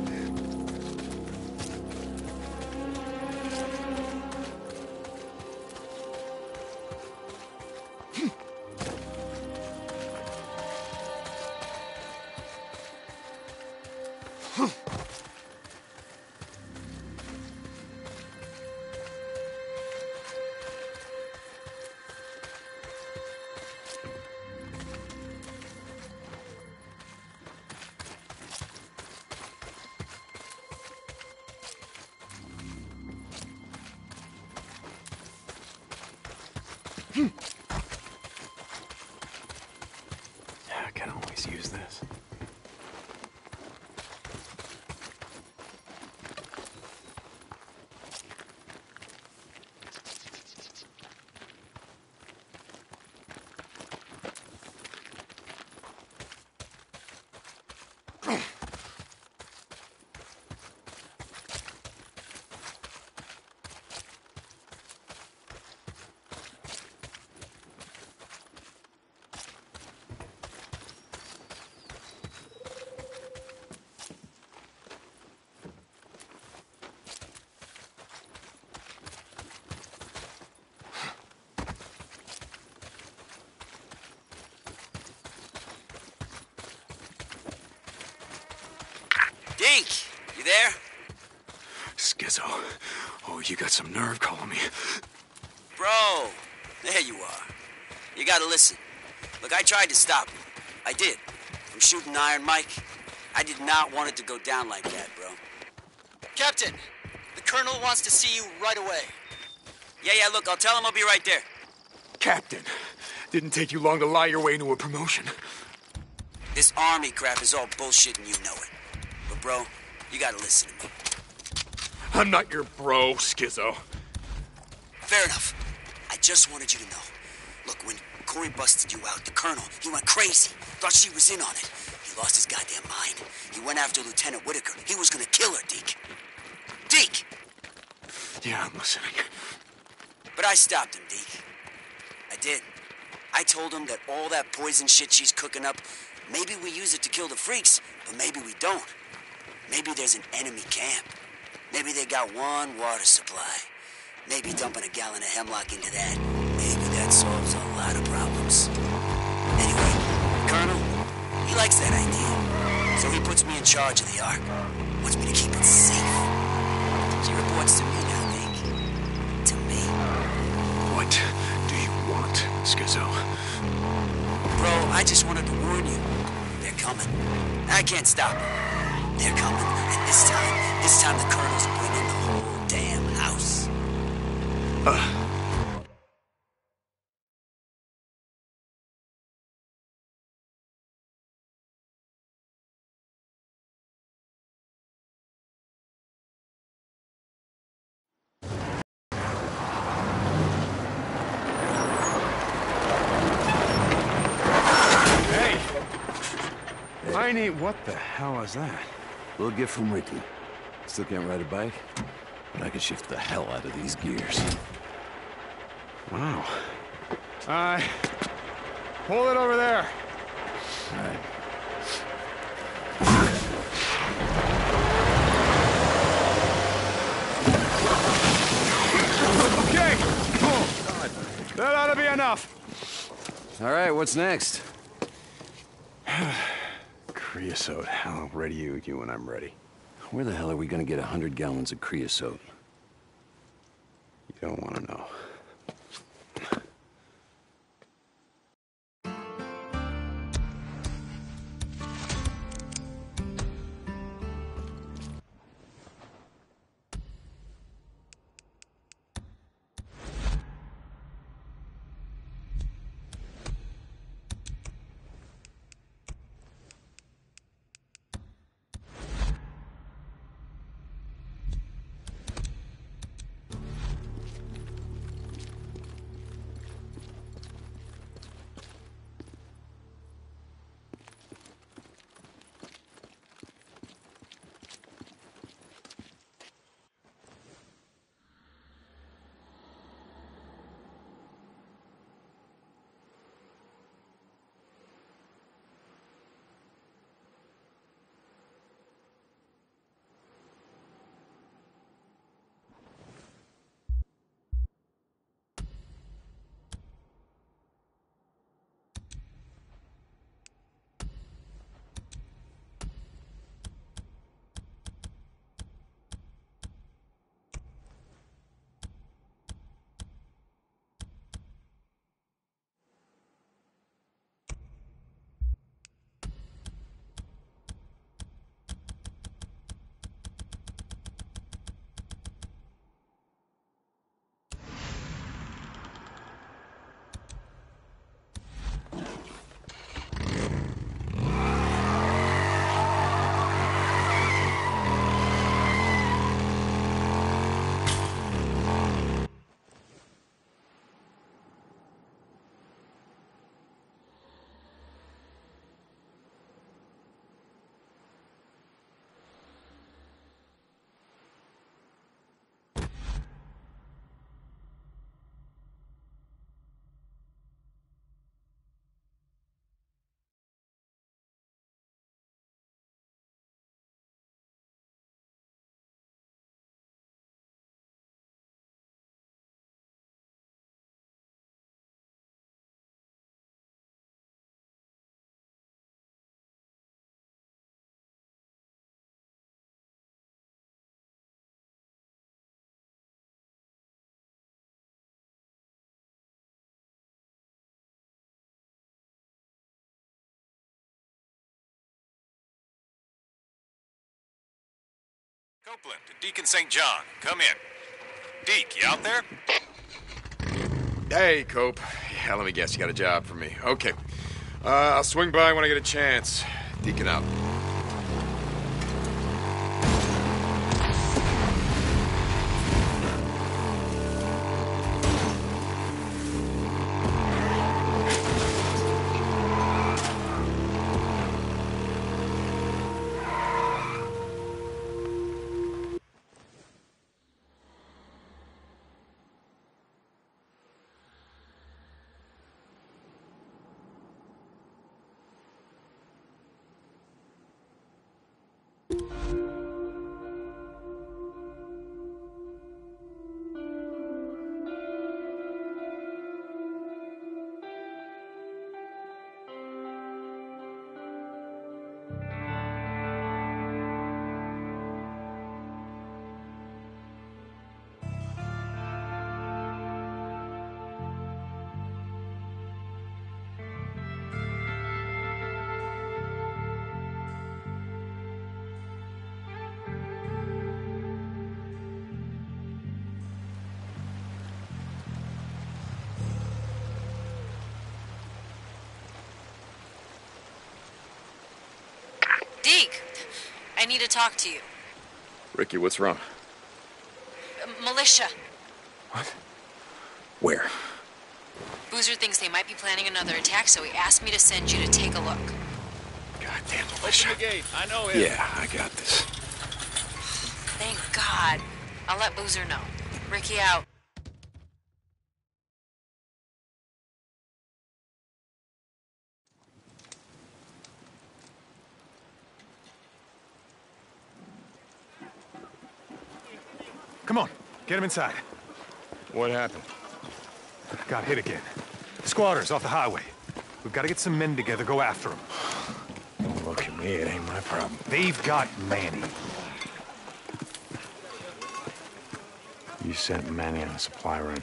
gotta listen. Look, I tried to stop him. I did. From shooting Iron Mike. I did not want it to go down like that, bro. Captain, the Colonel wants to see you right away. Yeah, yeah, look, I'll tell him I'll be right there. Captain, didn't take you long to lie your way into a promotion. This army crap is all bullshit and you know it. But, bro, you gotta listen to me. I'm not your bro, Skizzo. Fair enough. I just wanted you to know. Kouri busted you out, the Colonel, he went crazy. Thought she was in on it. He lost his goddamn mind. He went after Lieutenant Whitaker. He was gonna kill her, Deke. Deke! Yeah, I'm listening. But I stopped him, Deke. I did. I told him that all that poison shit she's cooking up, maybe we use it to kill the freaks, but maybe we don't. Maybe there's an enemy camp. Maybe they got one water supply. Maybe dumping a gallon of hemlock into that. Maybe that solves a lot of likes that idea. So he puts me in charge of the Ark. Wants me to keep it safe. She reports to me now, Deke. To me. What do you want, Skizzo? Bro, I just wanted to warn you. They're coming. I can't stop them. They're coming. And this time, this time the Colonel's winning the whole damn house. Hey! Need. What the hell is that? Little gift from Ricky. Still can't ride a bike, but I can shift the hell out of these gears. Wow. Uh. Pull it over there. All right. Okay, cool. That ought to be enough. All right, what's next? Creosote. I'll ready you, you when I'm ready. Where the hell are we gonna get a hundred gallons of creosote? You don't want to know. Copeland to Deacon St. John. Come in. Deke, you out there? Hey, Cope. Yeah, let me guess, you got a job for me. Okay. Uh, I'll swing by when I get a chance. Deacon out. Need to talk to you. Ricky, what's wrong? Uh, militia. Where? Boozer thinks they might be planning another attack, so he asked me to send you to take a look. Goddamn Open the gate. I know him. Yeah, I got this. Thank God. I'll let Boozer know. Ricky out. Come on, get him inside. What happened? Got hit again. Squatters off the highway. We've got to get some men together, go after them. Don't look at me, it ain't my problem. They've got Manny. You sent Manny on a supply run.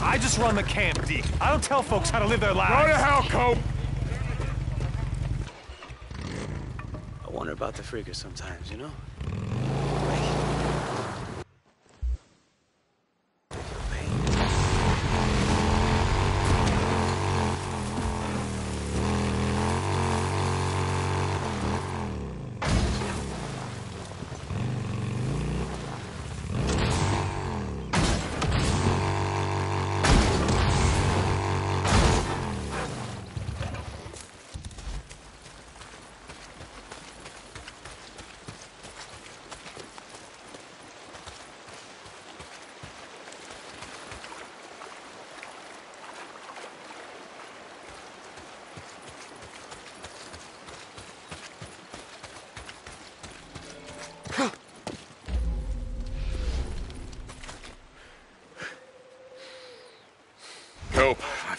I just run the camp, deep. I don't tell folks how to live their lives. Go to hell, Cope! I wonder about the freakers sometimes, you know?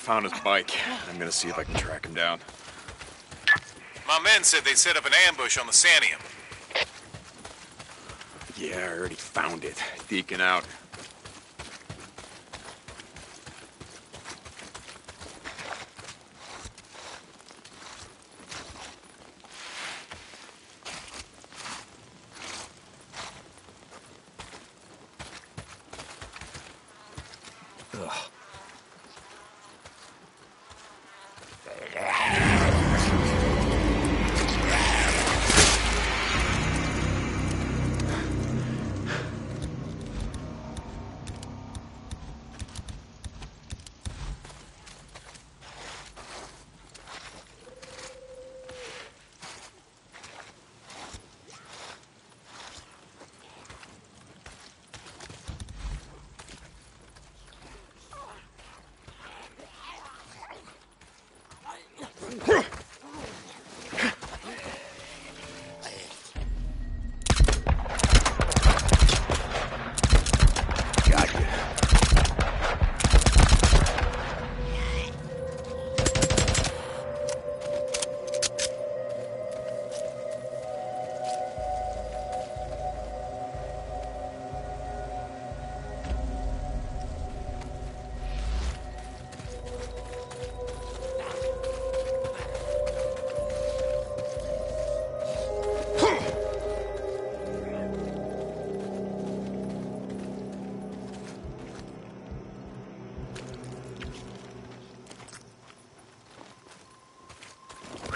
Found his bike. I'm gonna see if I can track him down. My men said they set up an ambush on the Santiam. Yeah, I already found it. Deacon out.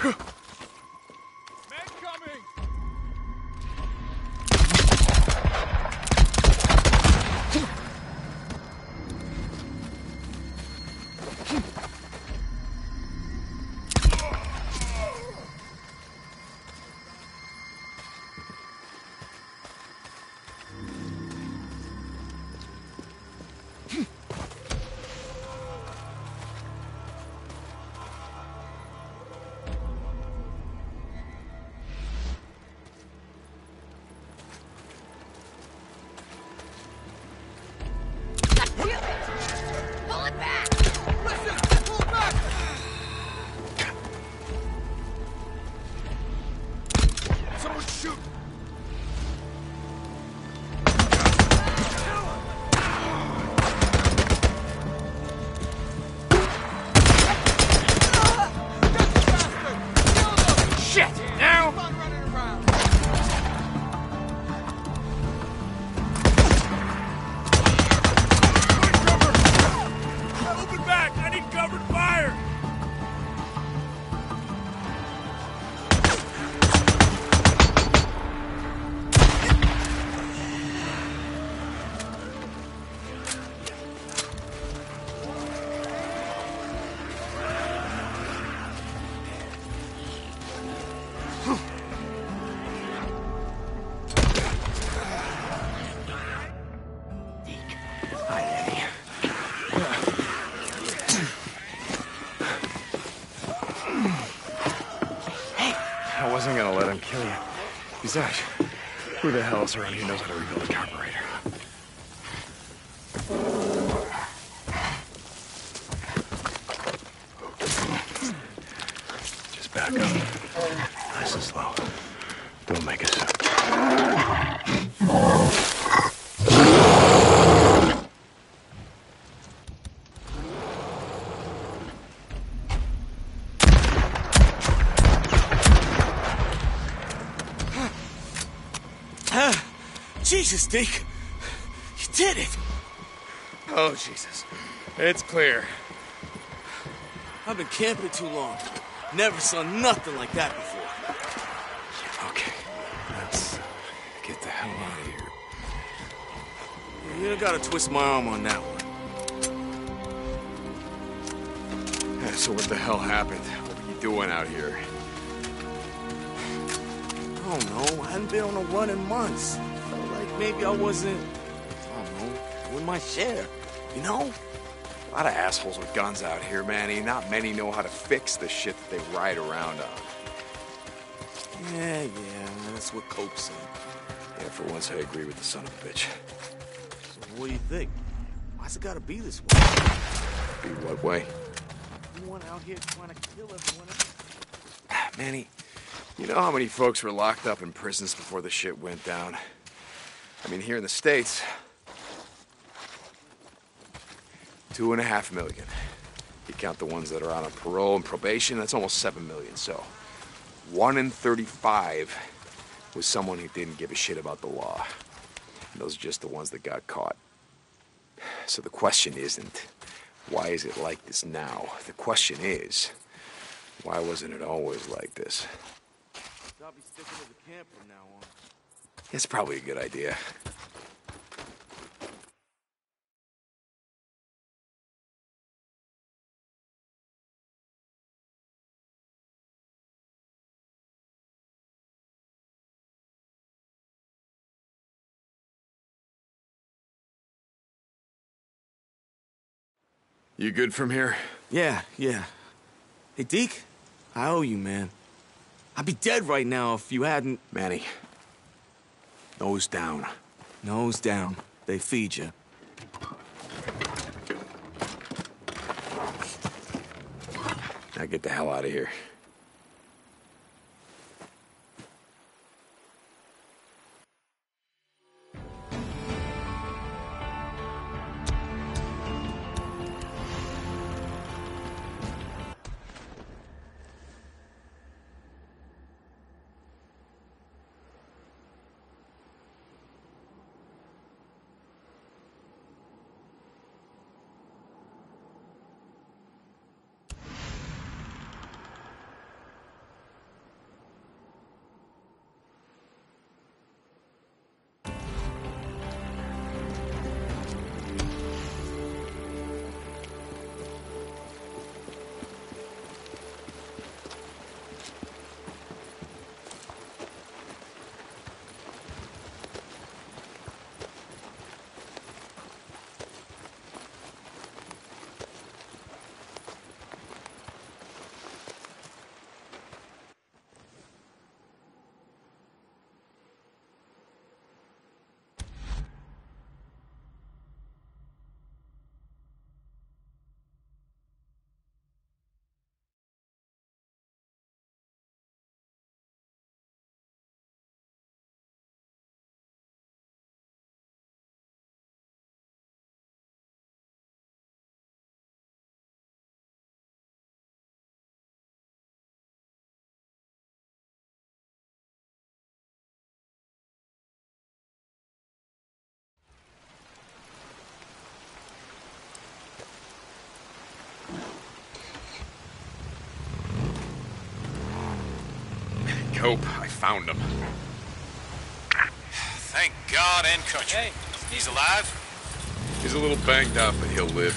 Pull Besides, who the hell else around here knows how to rebuild a carburetor? Just back up. Nice and slow. Don't make a sound. Jesus, Deke. You did it. Oh, Jesus. It's clear. I've been camping too long. Never saw nothing like that before. Okay, let's get the hell out of here. You gotta twist my arm on that one. Yeah, so what the hell happened? What were you doing out here? I don't know. I hadn't been on a run in months. Maybe I wasn't, I don't know, doing my share. You know? A lot of assholes with guns out here, Manny. Not many know how to fix the shit that they ride around on. Yeah, yeah, that's what Cope said. Yeah, for once I agree with the son of a bitch. So what do you think? Why's it gotta be this way? Be what way? Everyone out here trying to kill everyone else. Ah, Manny, you know how many folks were locked up in prisons before the shit went down? I mean, here in the States, two and a half million. You count the ones that are on parole and probation, that's almost seven million. So, one in 35 was someone who didn't give a shit about the law. And those are just the ones that got caught. So the question isn't, why is it like this now? The question is, why wasn't it always like this? I'll be sticking to the camp from now on. It's probably a good idea. You good from here? Yeah, yeah. Hey, Deke, I owe you, man. I'd be dead right now if you hadn't. Manny, nose down. Nose down. They feed you. Now get the hell out of here. Cope, I found him. Thank God and country. He's alive? He's a little banged up, but he'll live.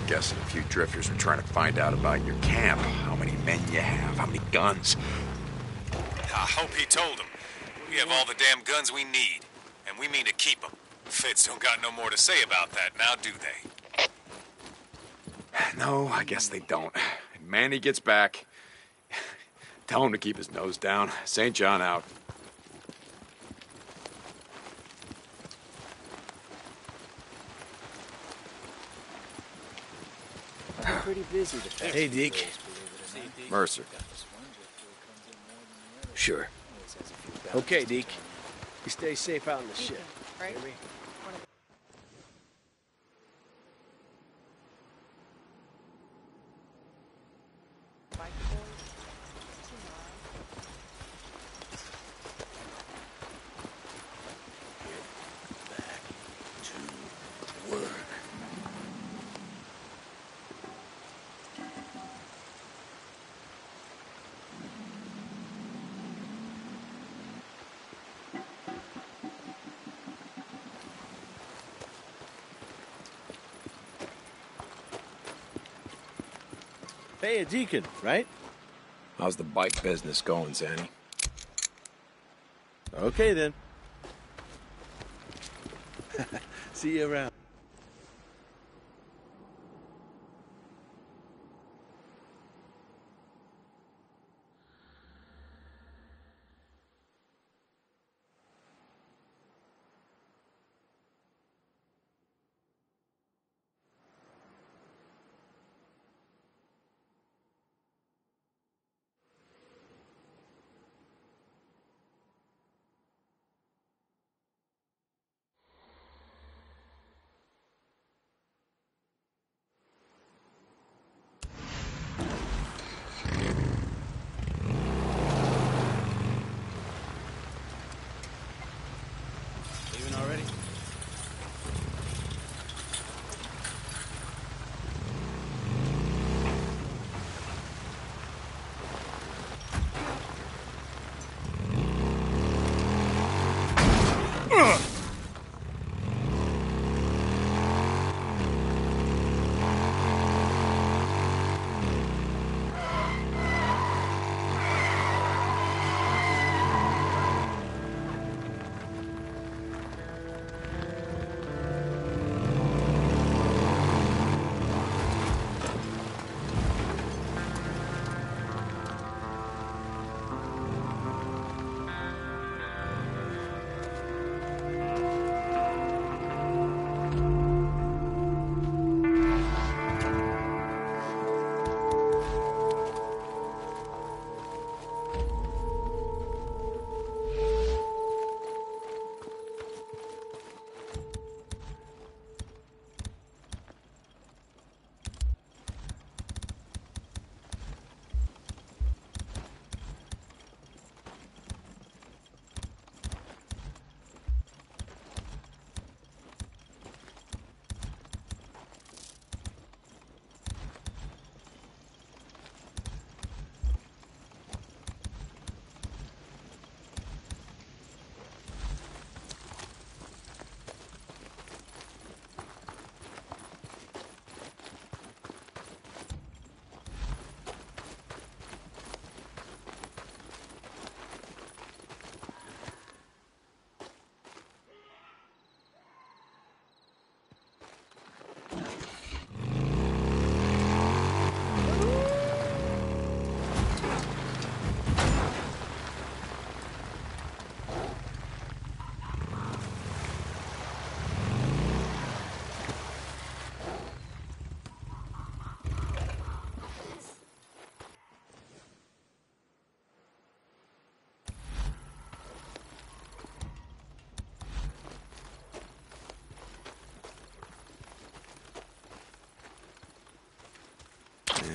I'm guessing a few drifters were trying to find out about your camp. How many men you have, how many guns. I hope he told them. We have all the damn guns we need, and we mean to keep them. Feds don't got no more to say about that now, do they? No, I guess they don't. And Manny gets back. Tell him to keep his nose down. St. John out. Pretty busy. The past Hey, few Deke. days, believe it or not. Mercer. Sure. Okay, Deke. You stay safe out in the ship. Right? Hear? Hey, a deacon, right? How's the bike business going, Zanny? Okay, then. See you around.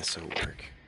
This'll work.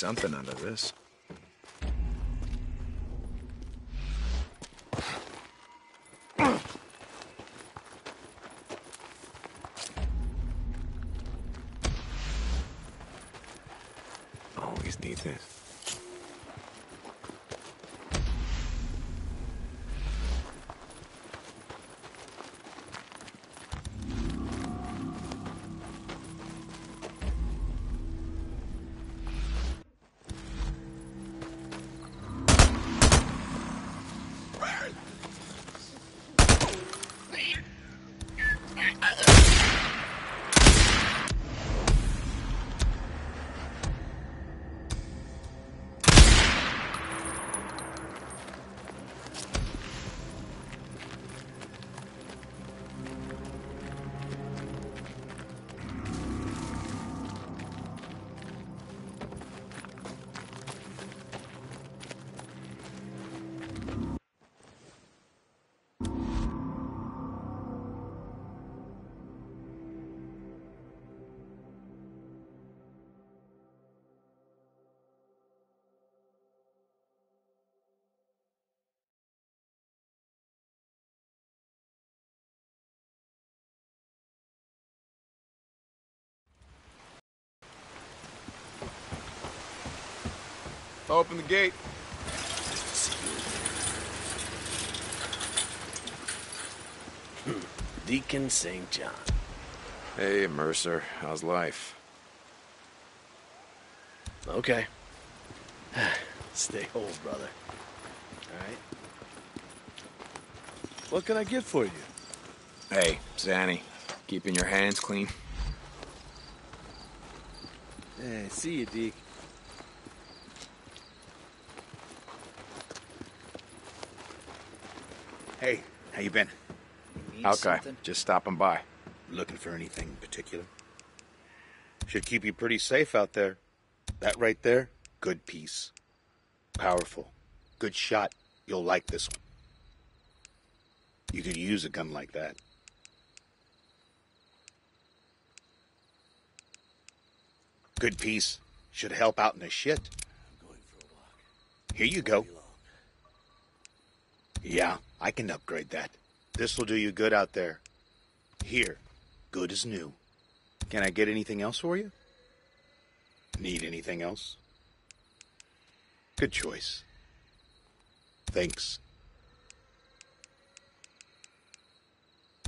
Something out of this. Always need this. Open the gate. Hmm. Deacon St. John. Hey, Mercer. How's life? Okay. Stay whole, brother. All right? What can I get for you? Hey, Zanny. Keeping your hands clean? Hey, see you, Deke. Hey, how you been? Okay, just stopping by. Looking for anything particular? Should keep you pretty safe out there. That right there, good piece. Powerful. Good shot. You'll like this one. You could use a gun like that. Good piece. Should help out in the shit. Here you go. Yeah, I can upgrade that. This will do you good out there. Here, good as new. Can I get anything else for you? Need anything else? Good choice. Thanks.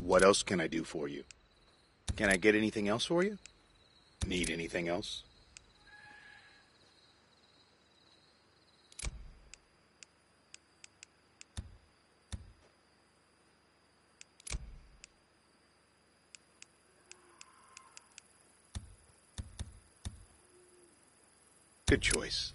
What else can I do for you? Can I get anything else for you? Need anything else? Good choice.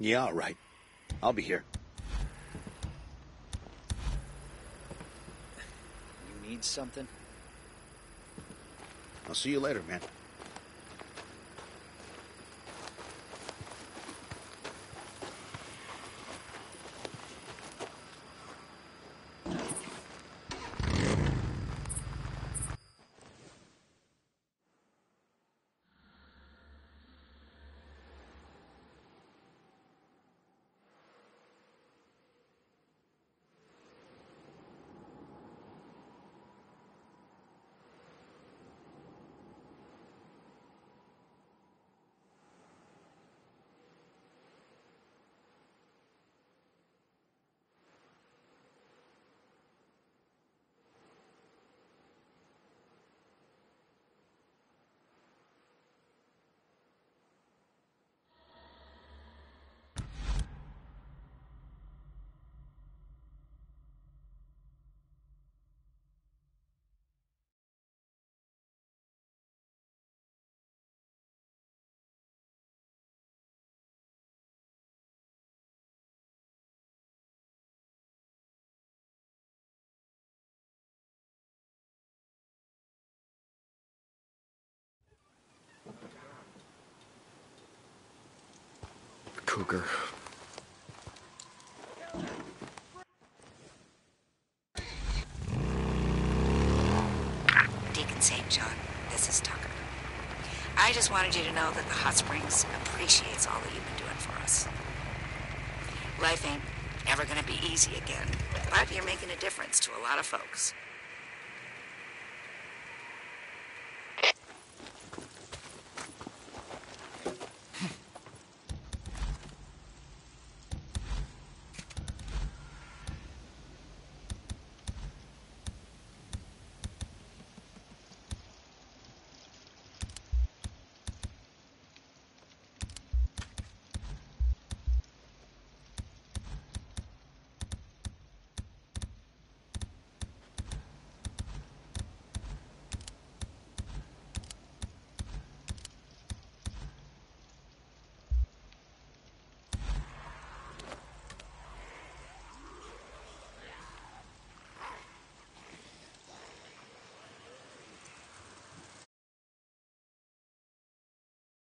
Yeah, all right. I'll be here. You need something? I'll see you later, man. Deacon St. John, this is Tucker. I just wanted you to know that the Hot Springs appreciates all that you've been doing for us. Life ain't ever gonna be easy again, but you're making a difference to a lot of folks.